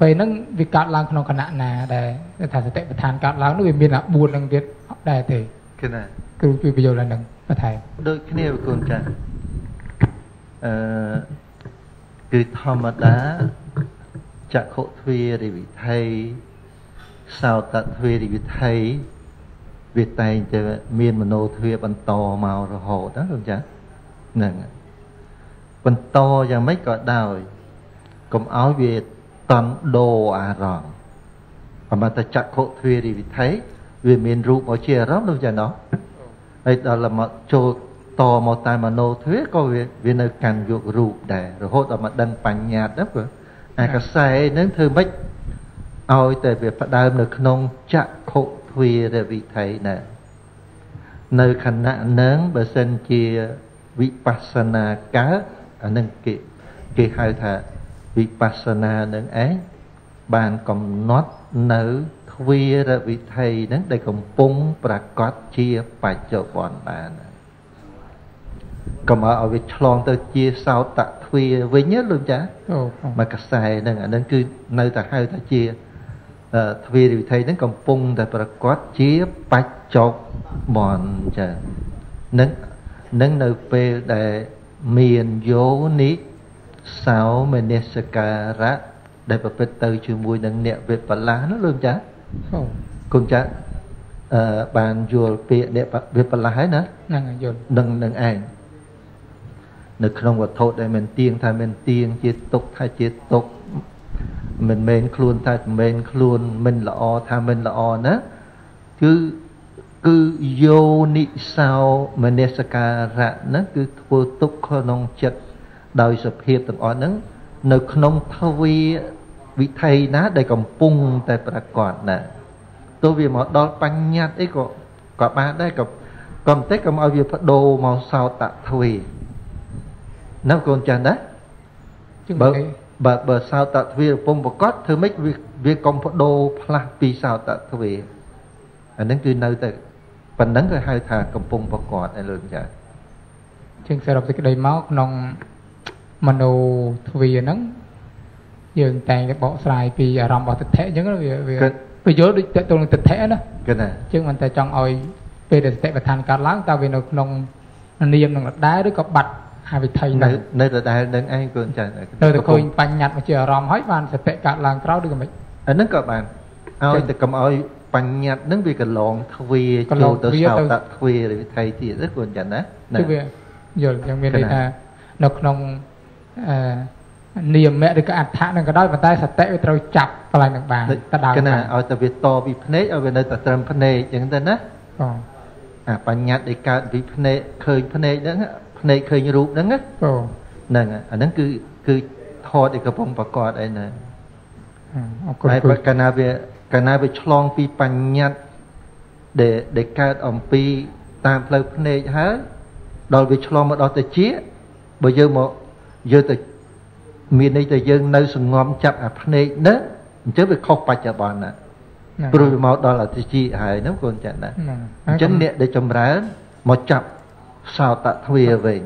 ពេលហ្នឹងវាកើតឡើងក្នុងគណៈណាដែលថាសតិប្រឋានកើតឡើងនោះវាមានអា4ហ្នឹងទៀតដែរទេគឺណាគ្រូជួយបញ្យល់ឡើងហ្នឹងបន្ថែមដូចគ្នាគុណចាអឺគឺធម្មតាចក្ខុទ្វារិវិថីសោតទ្វារិវិថីវាតែងតែមានមโนទ្វាបន្តមករហូតណាលោកចាហ្នឹងបន្តយ៉ាងម៉េចក៏ដោយ កុំឲ្យវាតន់ដោអារម្មណ៍អមតចក្ខុទ្វារិវិថីវាមានរូបមកជាអារម្មណ៍លោកចាណោះហើយដល់មកចូលតមកតាមមโนទ្វាក៏វាវានៅកាន់យករូបដែររហូតដល់មកដឹងបញ្ញត្តិណាអាកសែនឹងធ្វើម៉េចឲ្យតែវាផ្ដើមនៅក្នុងចក្ខុទ្វារវិថីណានៅខណៈនឹងបើសិនជាវិបស្សនាកើតអានឹងគេគេហៅថា វិបស្សនានឹងឯងបានកំណត់នៅទ្វារវិថីនឹងដែលកំពុងប្រកាសជាបច្ចុប្បន្នបានកុំឲ្យវាឆ្លងទៅជាសោតទ្វាវិញណាលោកចាអូមកកសែហ្នឹងអាហ្នឹងគឺនៅតែហៅថាជាទ្វាវិធីហ្នឹងកំពុងតែប្រកាសជាបច្ចុប្បន្នចានឹងនឹងនៅពេលដែលមានយោនិ សោមនសការៈដែលប្រព្រឹត្តទៅជាមួយនឹងអ្នកវិបលាសនោះលោកចាគុណចាអឺបានយល់ពាក្យអ្នកវិបលាសហើយណាហ្នឹងយល់នឹងនឹងឯងនៅក្នុងវត្ថុដែលមិនទៀងថាមិនទៀងជាទុកថាជាទុកមិនមែនខ្លួនថាមិនមែនខ្លួនមិនល្អថាមិនល្អណាគឺគឺយោនិសោមនសការៈហ្នឹងគឺធ្វើទុកក្នុងចិត្ត ដោយសភាពទាំងអស់ហ្នឹងនៅក្នុងทวีវិថីណាដែលកំពុងតែប្រកបណាទោះវាមកដល់បញ្ញត្តិអីក៏ក៏បានដែរក៏ក៏មិនទេកុំឲ្យវាបដូរមកសោតទ្វីណាកូនចាស់ណាបើបើបើសោតទ្វារពងប្រកបធ្វើម៉េចវាវាកុំបដូរផ្លាស់ពីសោតទ្វារអានឹងគឺនៅតែប៉ុណ្ណឹងគេហៅថាកំពុងប្រកបឯលោកចាជាងសរុបសេចក្តីមកក្នុង មโนទ្វារហ្នឹងយើងតែងតែបកស្រាយពីអារម្មណ៍របស់ទិដ្ឋិអញ្ចឹងវាវាគិតវាយល់ដូចតកតងនឹងទិដ្ឋិណាគិតណាអញ្ចឹងមិនតែចង់ឲ្យពេលដែលសតិប្បដ្ឋានកើតឡើងតើវានៅក្នុងនាមនឹងដដែលឬក៏បាត់អវិធ័យនៅនៅនៅដដែលនឹងឯងកូនចាស់ទៅតែឃើញបញ្ញត្តិមកជាអារម្មណ៍ហើយបានសតិកើតឡើងក្រោយឬក៏មិនអាហ្នឹងក៏បានឲ្យតែកុំឲ្យបញ្ញត្តិហ្នឹងវាកន្លងទ្វាកន្លចូលងទៅទ្វាសោទៅតទ្វាឬវិថីទៀតទេកូនចាស់ណាណាគឺវាយល់យ៉ាងមានន័យគណៈថានៅក្នុង អឺនាមឬក៏អដ្ឋៈនឹងក៏ដោយប៉ុន្តែសតិវាត្រូវចាប់កន្លែងនឹងបានតដើកណាបានឲ្យតែវាតពីភ្នែកឲ្យវានៅតែត្រឹមភ្នែកអញ្ចឹងទៅណាបងអាបញ្ញត្តិដែលកើតពីភ្នែកឃើញភ្នែកហ្នឹងភ្នែកឃើញរូបហ្នឹងណាបងហ្នឹងហើយអាហ្នឹងគឺគឺថតឯកំពុងប្រកបអីណាអរគុណហើយគ្រូបើកាលណាវាកាលណាវាឆ្លងពីបញ្ញត្តិដែលដែលកើតអំពីតាមផ្លូវភ្នែកហើយដល់វាឆ្លងមកដល់តិចបើយើងមក យើងទៅមានន័យថាយើងនៅសងំចាប់អាភ្នែកហ្នឹងអញ្ចឹងវាខុសបច្ចុប្បន្នណាព្រោះវាមកដល់អតិចហើយហ្នឹងកូនចាស់ណាអញ្ចឹងអ្នកដែលចម្រើនមកចាប់សោតទ្វាវិញ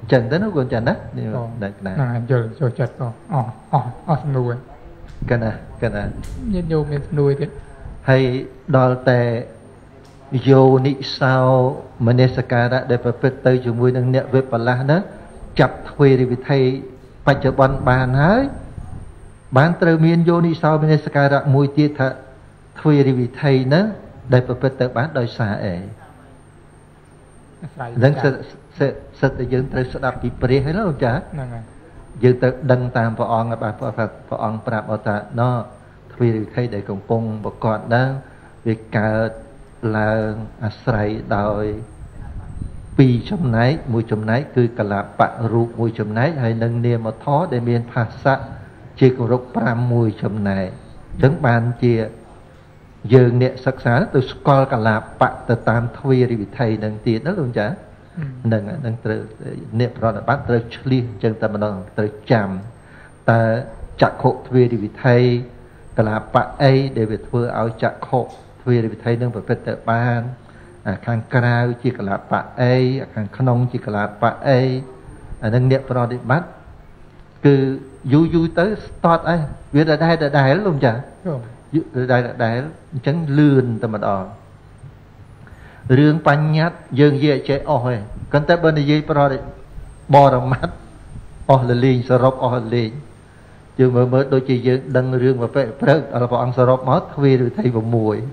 អញ្ចឹងទៅណាកូនចាស់ណានេះដឹងណាណាយល់ចូលចិត្តបងអស់អស់អស់សំណួរកណាកណាញាតិញោមមានសំណួរទៀតហើយដល់តែយោនិសោមនសិការៈដែលប្រព្រឹត្តទៅជាមួយនឹងអ្នកវិបលាស់ហ្នឹង ចាប់ទ្វេរិវិធ័យបច្ចុប្បន្នបានហើយបានត្រូវមានយោនិសោមនសិការៈមួយទៀតថាទ្វេរិវិធ័យហ្នឹងដែលប្រព្រឹត្តទៅបានដោយសារអីអាស្រ័យហ្នឹងសិតសិតសិតតែយើងត្រូវស្ដាប់ពីព្រះហើយលោកចាហ្នឹងហើយយើងទៅដឹងតាមព្រះអង្គហើយបាទព្រះអង្គប្រាប់អត់ថាណោទ្វេរិវិធ័យដែលកំពុងប្រកបហ្នឹងវាកើតឡើងអាស្រ័យដោយ ពីរចំណែកមួយចំណែកគឺកលាបៈរូបមួយចំណែកហើយនឹងនាមធម៌ដែលមានភាសៈជាគម្រប់5មួយចំណែកអញ្ចឹងបានជាយើងអ្នកសិក្សាទៅស្គាល់កលាបៈទៅតាមទ្វេរិវិធ័យនឹងទៀតណាលោកចាហ្នឹងហើយនឹងត្រូវអ្នកប្រតិបត្តិត្រូវឆ្លៀសអញ្ចឹងតែម្ដងត្រូវចាំតើចក្ខុទ្វេរិវិធ័យកលាបៈអីដែលវាធ្វើឲ្យចក្ខុទ្វេរិវិធ័យនឹងប្រព្រឹត្តទៅបានអា ខាងក្រៅជាកលាបៈអីអាខាងក្នុងជាកលាបៈអីអានឹងអ្នកប្រតិបត្តិគឺយូរយូរទៅស្តតអីវាដដែលដដែលលោកចាបងយូរដដែលដដែលអញ្ចឹងលឿនតែម្ដងរឿងបញ្ញត្តិយើងនិយាយចេះអស់ហើយគន្តែបើនិយាយប្រតិបរមត្តអស់លលេងសរុបអស់លលេងយើងមើលមើលដូចជាយើងដឹងរឿងប្រពេព្រឹកដល់ព្រះអង្គសរុបមកទ្វេវិធ័យ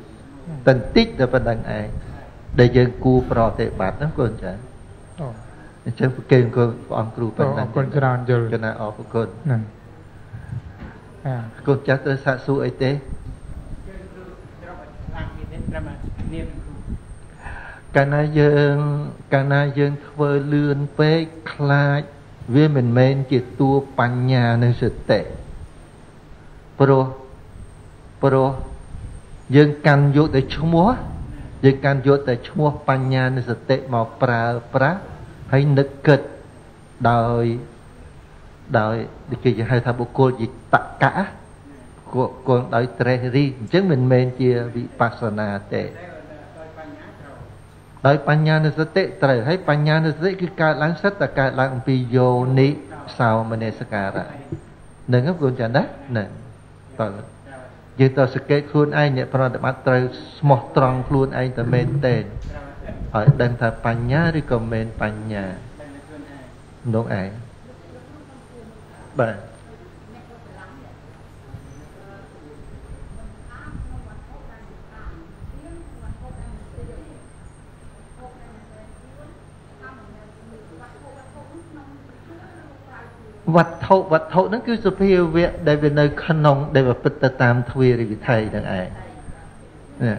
6តន្តិចតែប៉ុណ្្នឹងឯង ដែលយើងគួរប្រតិបត្តិហ្នឹងកូនចាបងអញ្ចឹងប្រគេនគុណព្រះអង្គគ្រូប៉ុណ្ណឹអរគុណច្រើនយល់គណៈអរគុណហ្នឹងអាកូនចាស់ត្រូវសាកសួរអីទេកាលណាយើងកាលណាយើងធ្វើលឿនពេកខ្លាចវាមិនមែនជាតួបញ្ញានិងសតិព្រោះព្រោះយើងកាន់យកតែឈ្មោះ យើងកាន់យកតែឈ្មោះបញ្ញានិងសតិមកប្រើប្រាស់ហើយនឹកគិតដោយដោយដូចគេហៅថាបុគ្គលជាតកៈគោគលដោយត្រេះរិះអញ្ចឹងមិនមែនជាវិបស្សនាទេដោយបញ្ញានុសតិត្រូវហើយបញ្ញានុសតិគឺកើតឡើងសិតតែកើតឡើងអំពីយោនិសោមនសិការៈនឹងហ្នឹងគុណចាណាហ្នឹងតើ យើងទៅសង្កេតខ្លួនឯងអ្នកប្រតិបត្តិត្រូវស្មោះត្រង់ខ្លួនឯងតែមែនទេឲ្យដឹងថាបញ្ញាឬក៏មិនបញ្ញានោះឯងបាទ វត្ថុវត្ថុហ្នឹងគឺសភាវៈដែលវានៅក្នុងដែលវាពិតទៅតាមទ្វេរិវិថ័យហ្នឹងឯងនេះ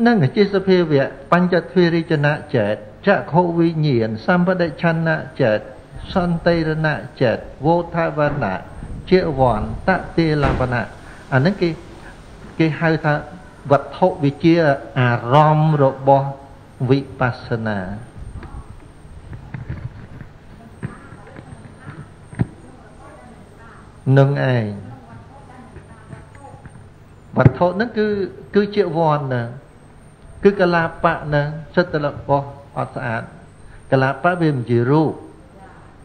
ហ្នឹងជាសភាវៈបញ្ចទ្វេរិចនៈចេតចក្ខុវិញ្ញាណសម្បដិឆន្នៈចេតសន្តិរណៈចេតវោថាវណ្ណៈជាវ័នតតិលវណៈអាហ្នឹងគេគេហៅថាវត្ថុវិជាអារម្មណ៍របស់វិបស្សនា នឹងឯងវត្ថុហ្នឹងគឺគឺជាវ័នណាគឺកលាបៈណាសិទ្ធិរបស់អត់ស្អាតកលាបៈវាមិនជារូប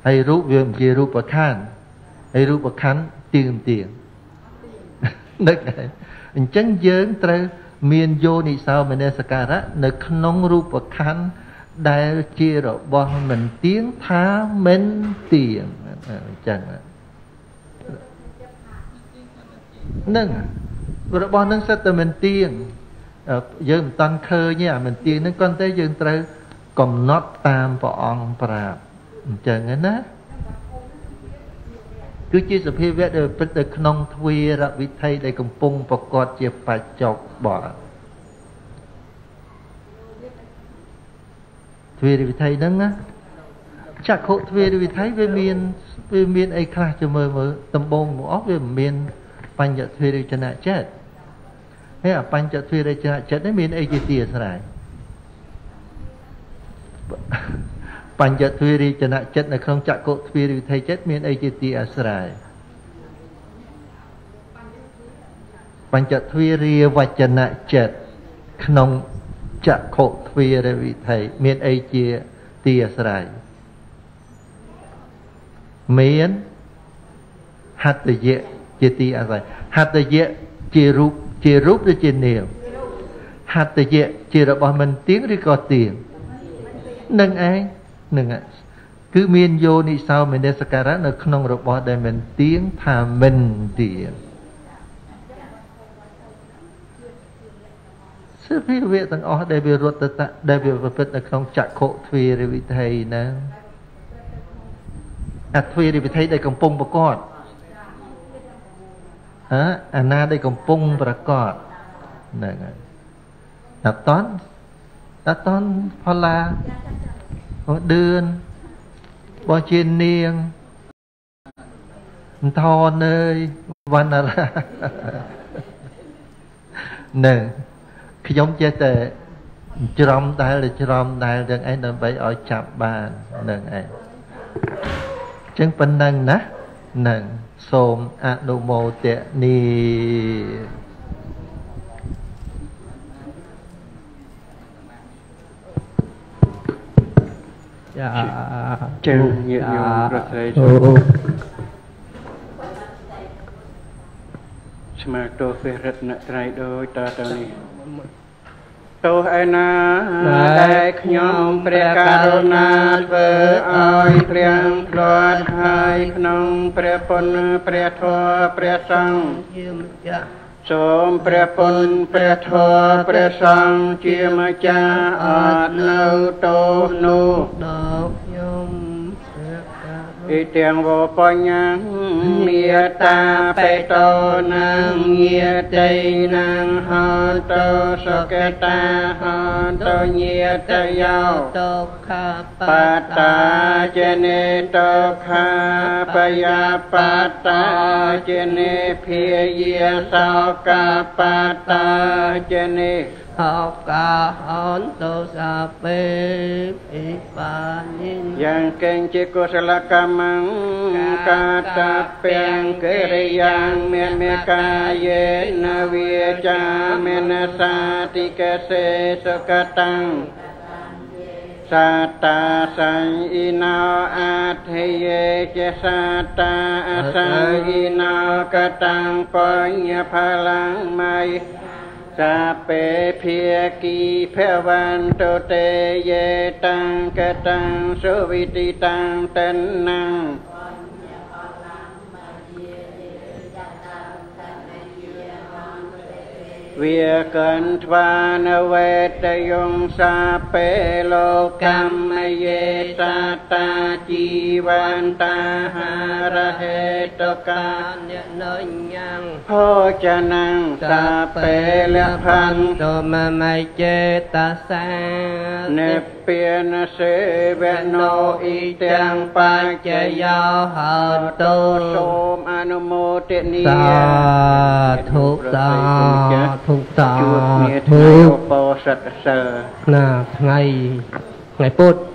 ហើយរូបវាមិនជារូបខណ្ឌហើយរូបខណ្ឌទៀងទៀងនឹកហើយអញ្ចឹងយើងត្រូវមានយោនិសោមនសការៈនៅក្នុងរូបខណ្ឌដែលជារបស់មិនទៀងថាមិនទៀងអញ្ចឹង នឹងរបស់នឹងសិតតែមិនទៀងយើងមិនតាន់ឃើញទេអាមិនទៀងហ្នឹងគាត់តែយើងត្រូវកំណត់តាមព្រះអង្គប្រាប់អញ្ចឹងណាគឺជាសភាវៈដែលពិតនៅក្នុងទ្វារវិធ័យដែលកំពុងប្រកបជាបច្ចុប្បន្នទ្វារវិធ័យហ្នឹងណាចក្ខុទ្វារវិធ័យវាមានវាមានអីខ្លះចាំមើលមើលដំបងមកអស់វាមិនមាន បញ្ញទ្វារចនៈចិត្តហើយអបញ្ញទ្វារចនៈចិត្តនេះមានអីជាទីអាស្រ័យបញ្ញទ្វារចនៈចិត្តនៅក្នុងចក្ខុទ្វារវិធ័យចិត្តមានអីជាទីអាស្រ័យបញ្ញទ្វារាវចនៈចិត្តក្នុងចក្ខុទ្វារវិធ័យមានអីជាទីអាស្រ័យមានហត្តយៈ ជាទីអាស្រ័យហត្តយៈជារូបជារូបឬជានាមហត្តយៈជារបស់មិនទៀងឬក៏ទៀងនឹងឯងនឹងគឺមានយោនិសោមនសការៈនៅក្នុងរបស់ដែលមិនទៀងថាមិនទៀងសភាវៈទាំងអស់ដែលវារត់ទៅដែលវាប្រព្រឹត្តនៅក្នុងចក្ខុទ្វារវិធ័យហ្នឹងអាទ្វារវិធ័យដែលកំពុងប្រកប អើអាណាដែលកំពុងប្រកបហ្នឹងហើយតតនតតនផល្លាដឿនបោះជានាងអន្តនអើយវណ្ណរានឹងខ្ញុំចេះតែច្រំដែលច្រំដែលទាំងឯងដើម្បីឲ្យចាប់បាននឹងឯងអញ្ចឹងប៉ុណ្ណឹងណានឹង សូមអនុមោទនីចាជើញាតិញោមប្រស័យស្មាទោសេរតនត្រៃដូចតទៅនេះ ទោសឯណាដែលខ្ញុំព្រះករុណាធ្វើឲ្យព្រាងផ្លាត់ហើយក្នុងព្រះពុទ្ធព្រះធម៌ព្រះសង្ឃជាម្ចាស់សូមព្រះពុទ្ធព្រះធម៌ព្រះសង្ឃជាម្ចាស់អត់នៅទោសនោះដល់ខ្ញុំ អ៊ីទាំងវបញ្ញមេតាបេតោណាងញាតិណាងហន្តោសកតាហន្តោញាតយោទុក្ខបតាចេនេទុក្ខាបយាបតាចេនេភិយាសោកបតាចេនេ ហោកាអន្តោសាពេពិបានិយ៉ាងកេងជាកុសលកម្មកាតពេងកិរិយ៉ាងមានមេកាយេនវិចាមេនសាតិកសេសកតាំងសាតាសញ្ញិណោអាធិយេចេសាតាអសញ្ញិណោកតាំងបញ្ញផលាំងមៃ សាពេភិគីភវន្តតេយេតាំងកតាំងសុវិតិតាំងតណាំង វាកិនថ្វានវេតយងសាពេលោកម្មយេតាតាជីវន្តាហារហេតកាននញ្ញងភោចនំសាពេលផន្តមមចេតសានិព្វានសេវណោអ៊ីទាំងបច្ចយោហោតុសូមអនុមោទនីសាធុសាធុសាជួបគ្នាថ្ងៃឧបោសថសើណាថ្ងៃថ្ងៃពុទ្ធ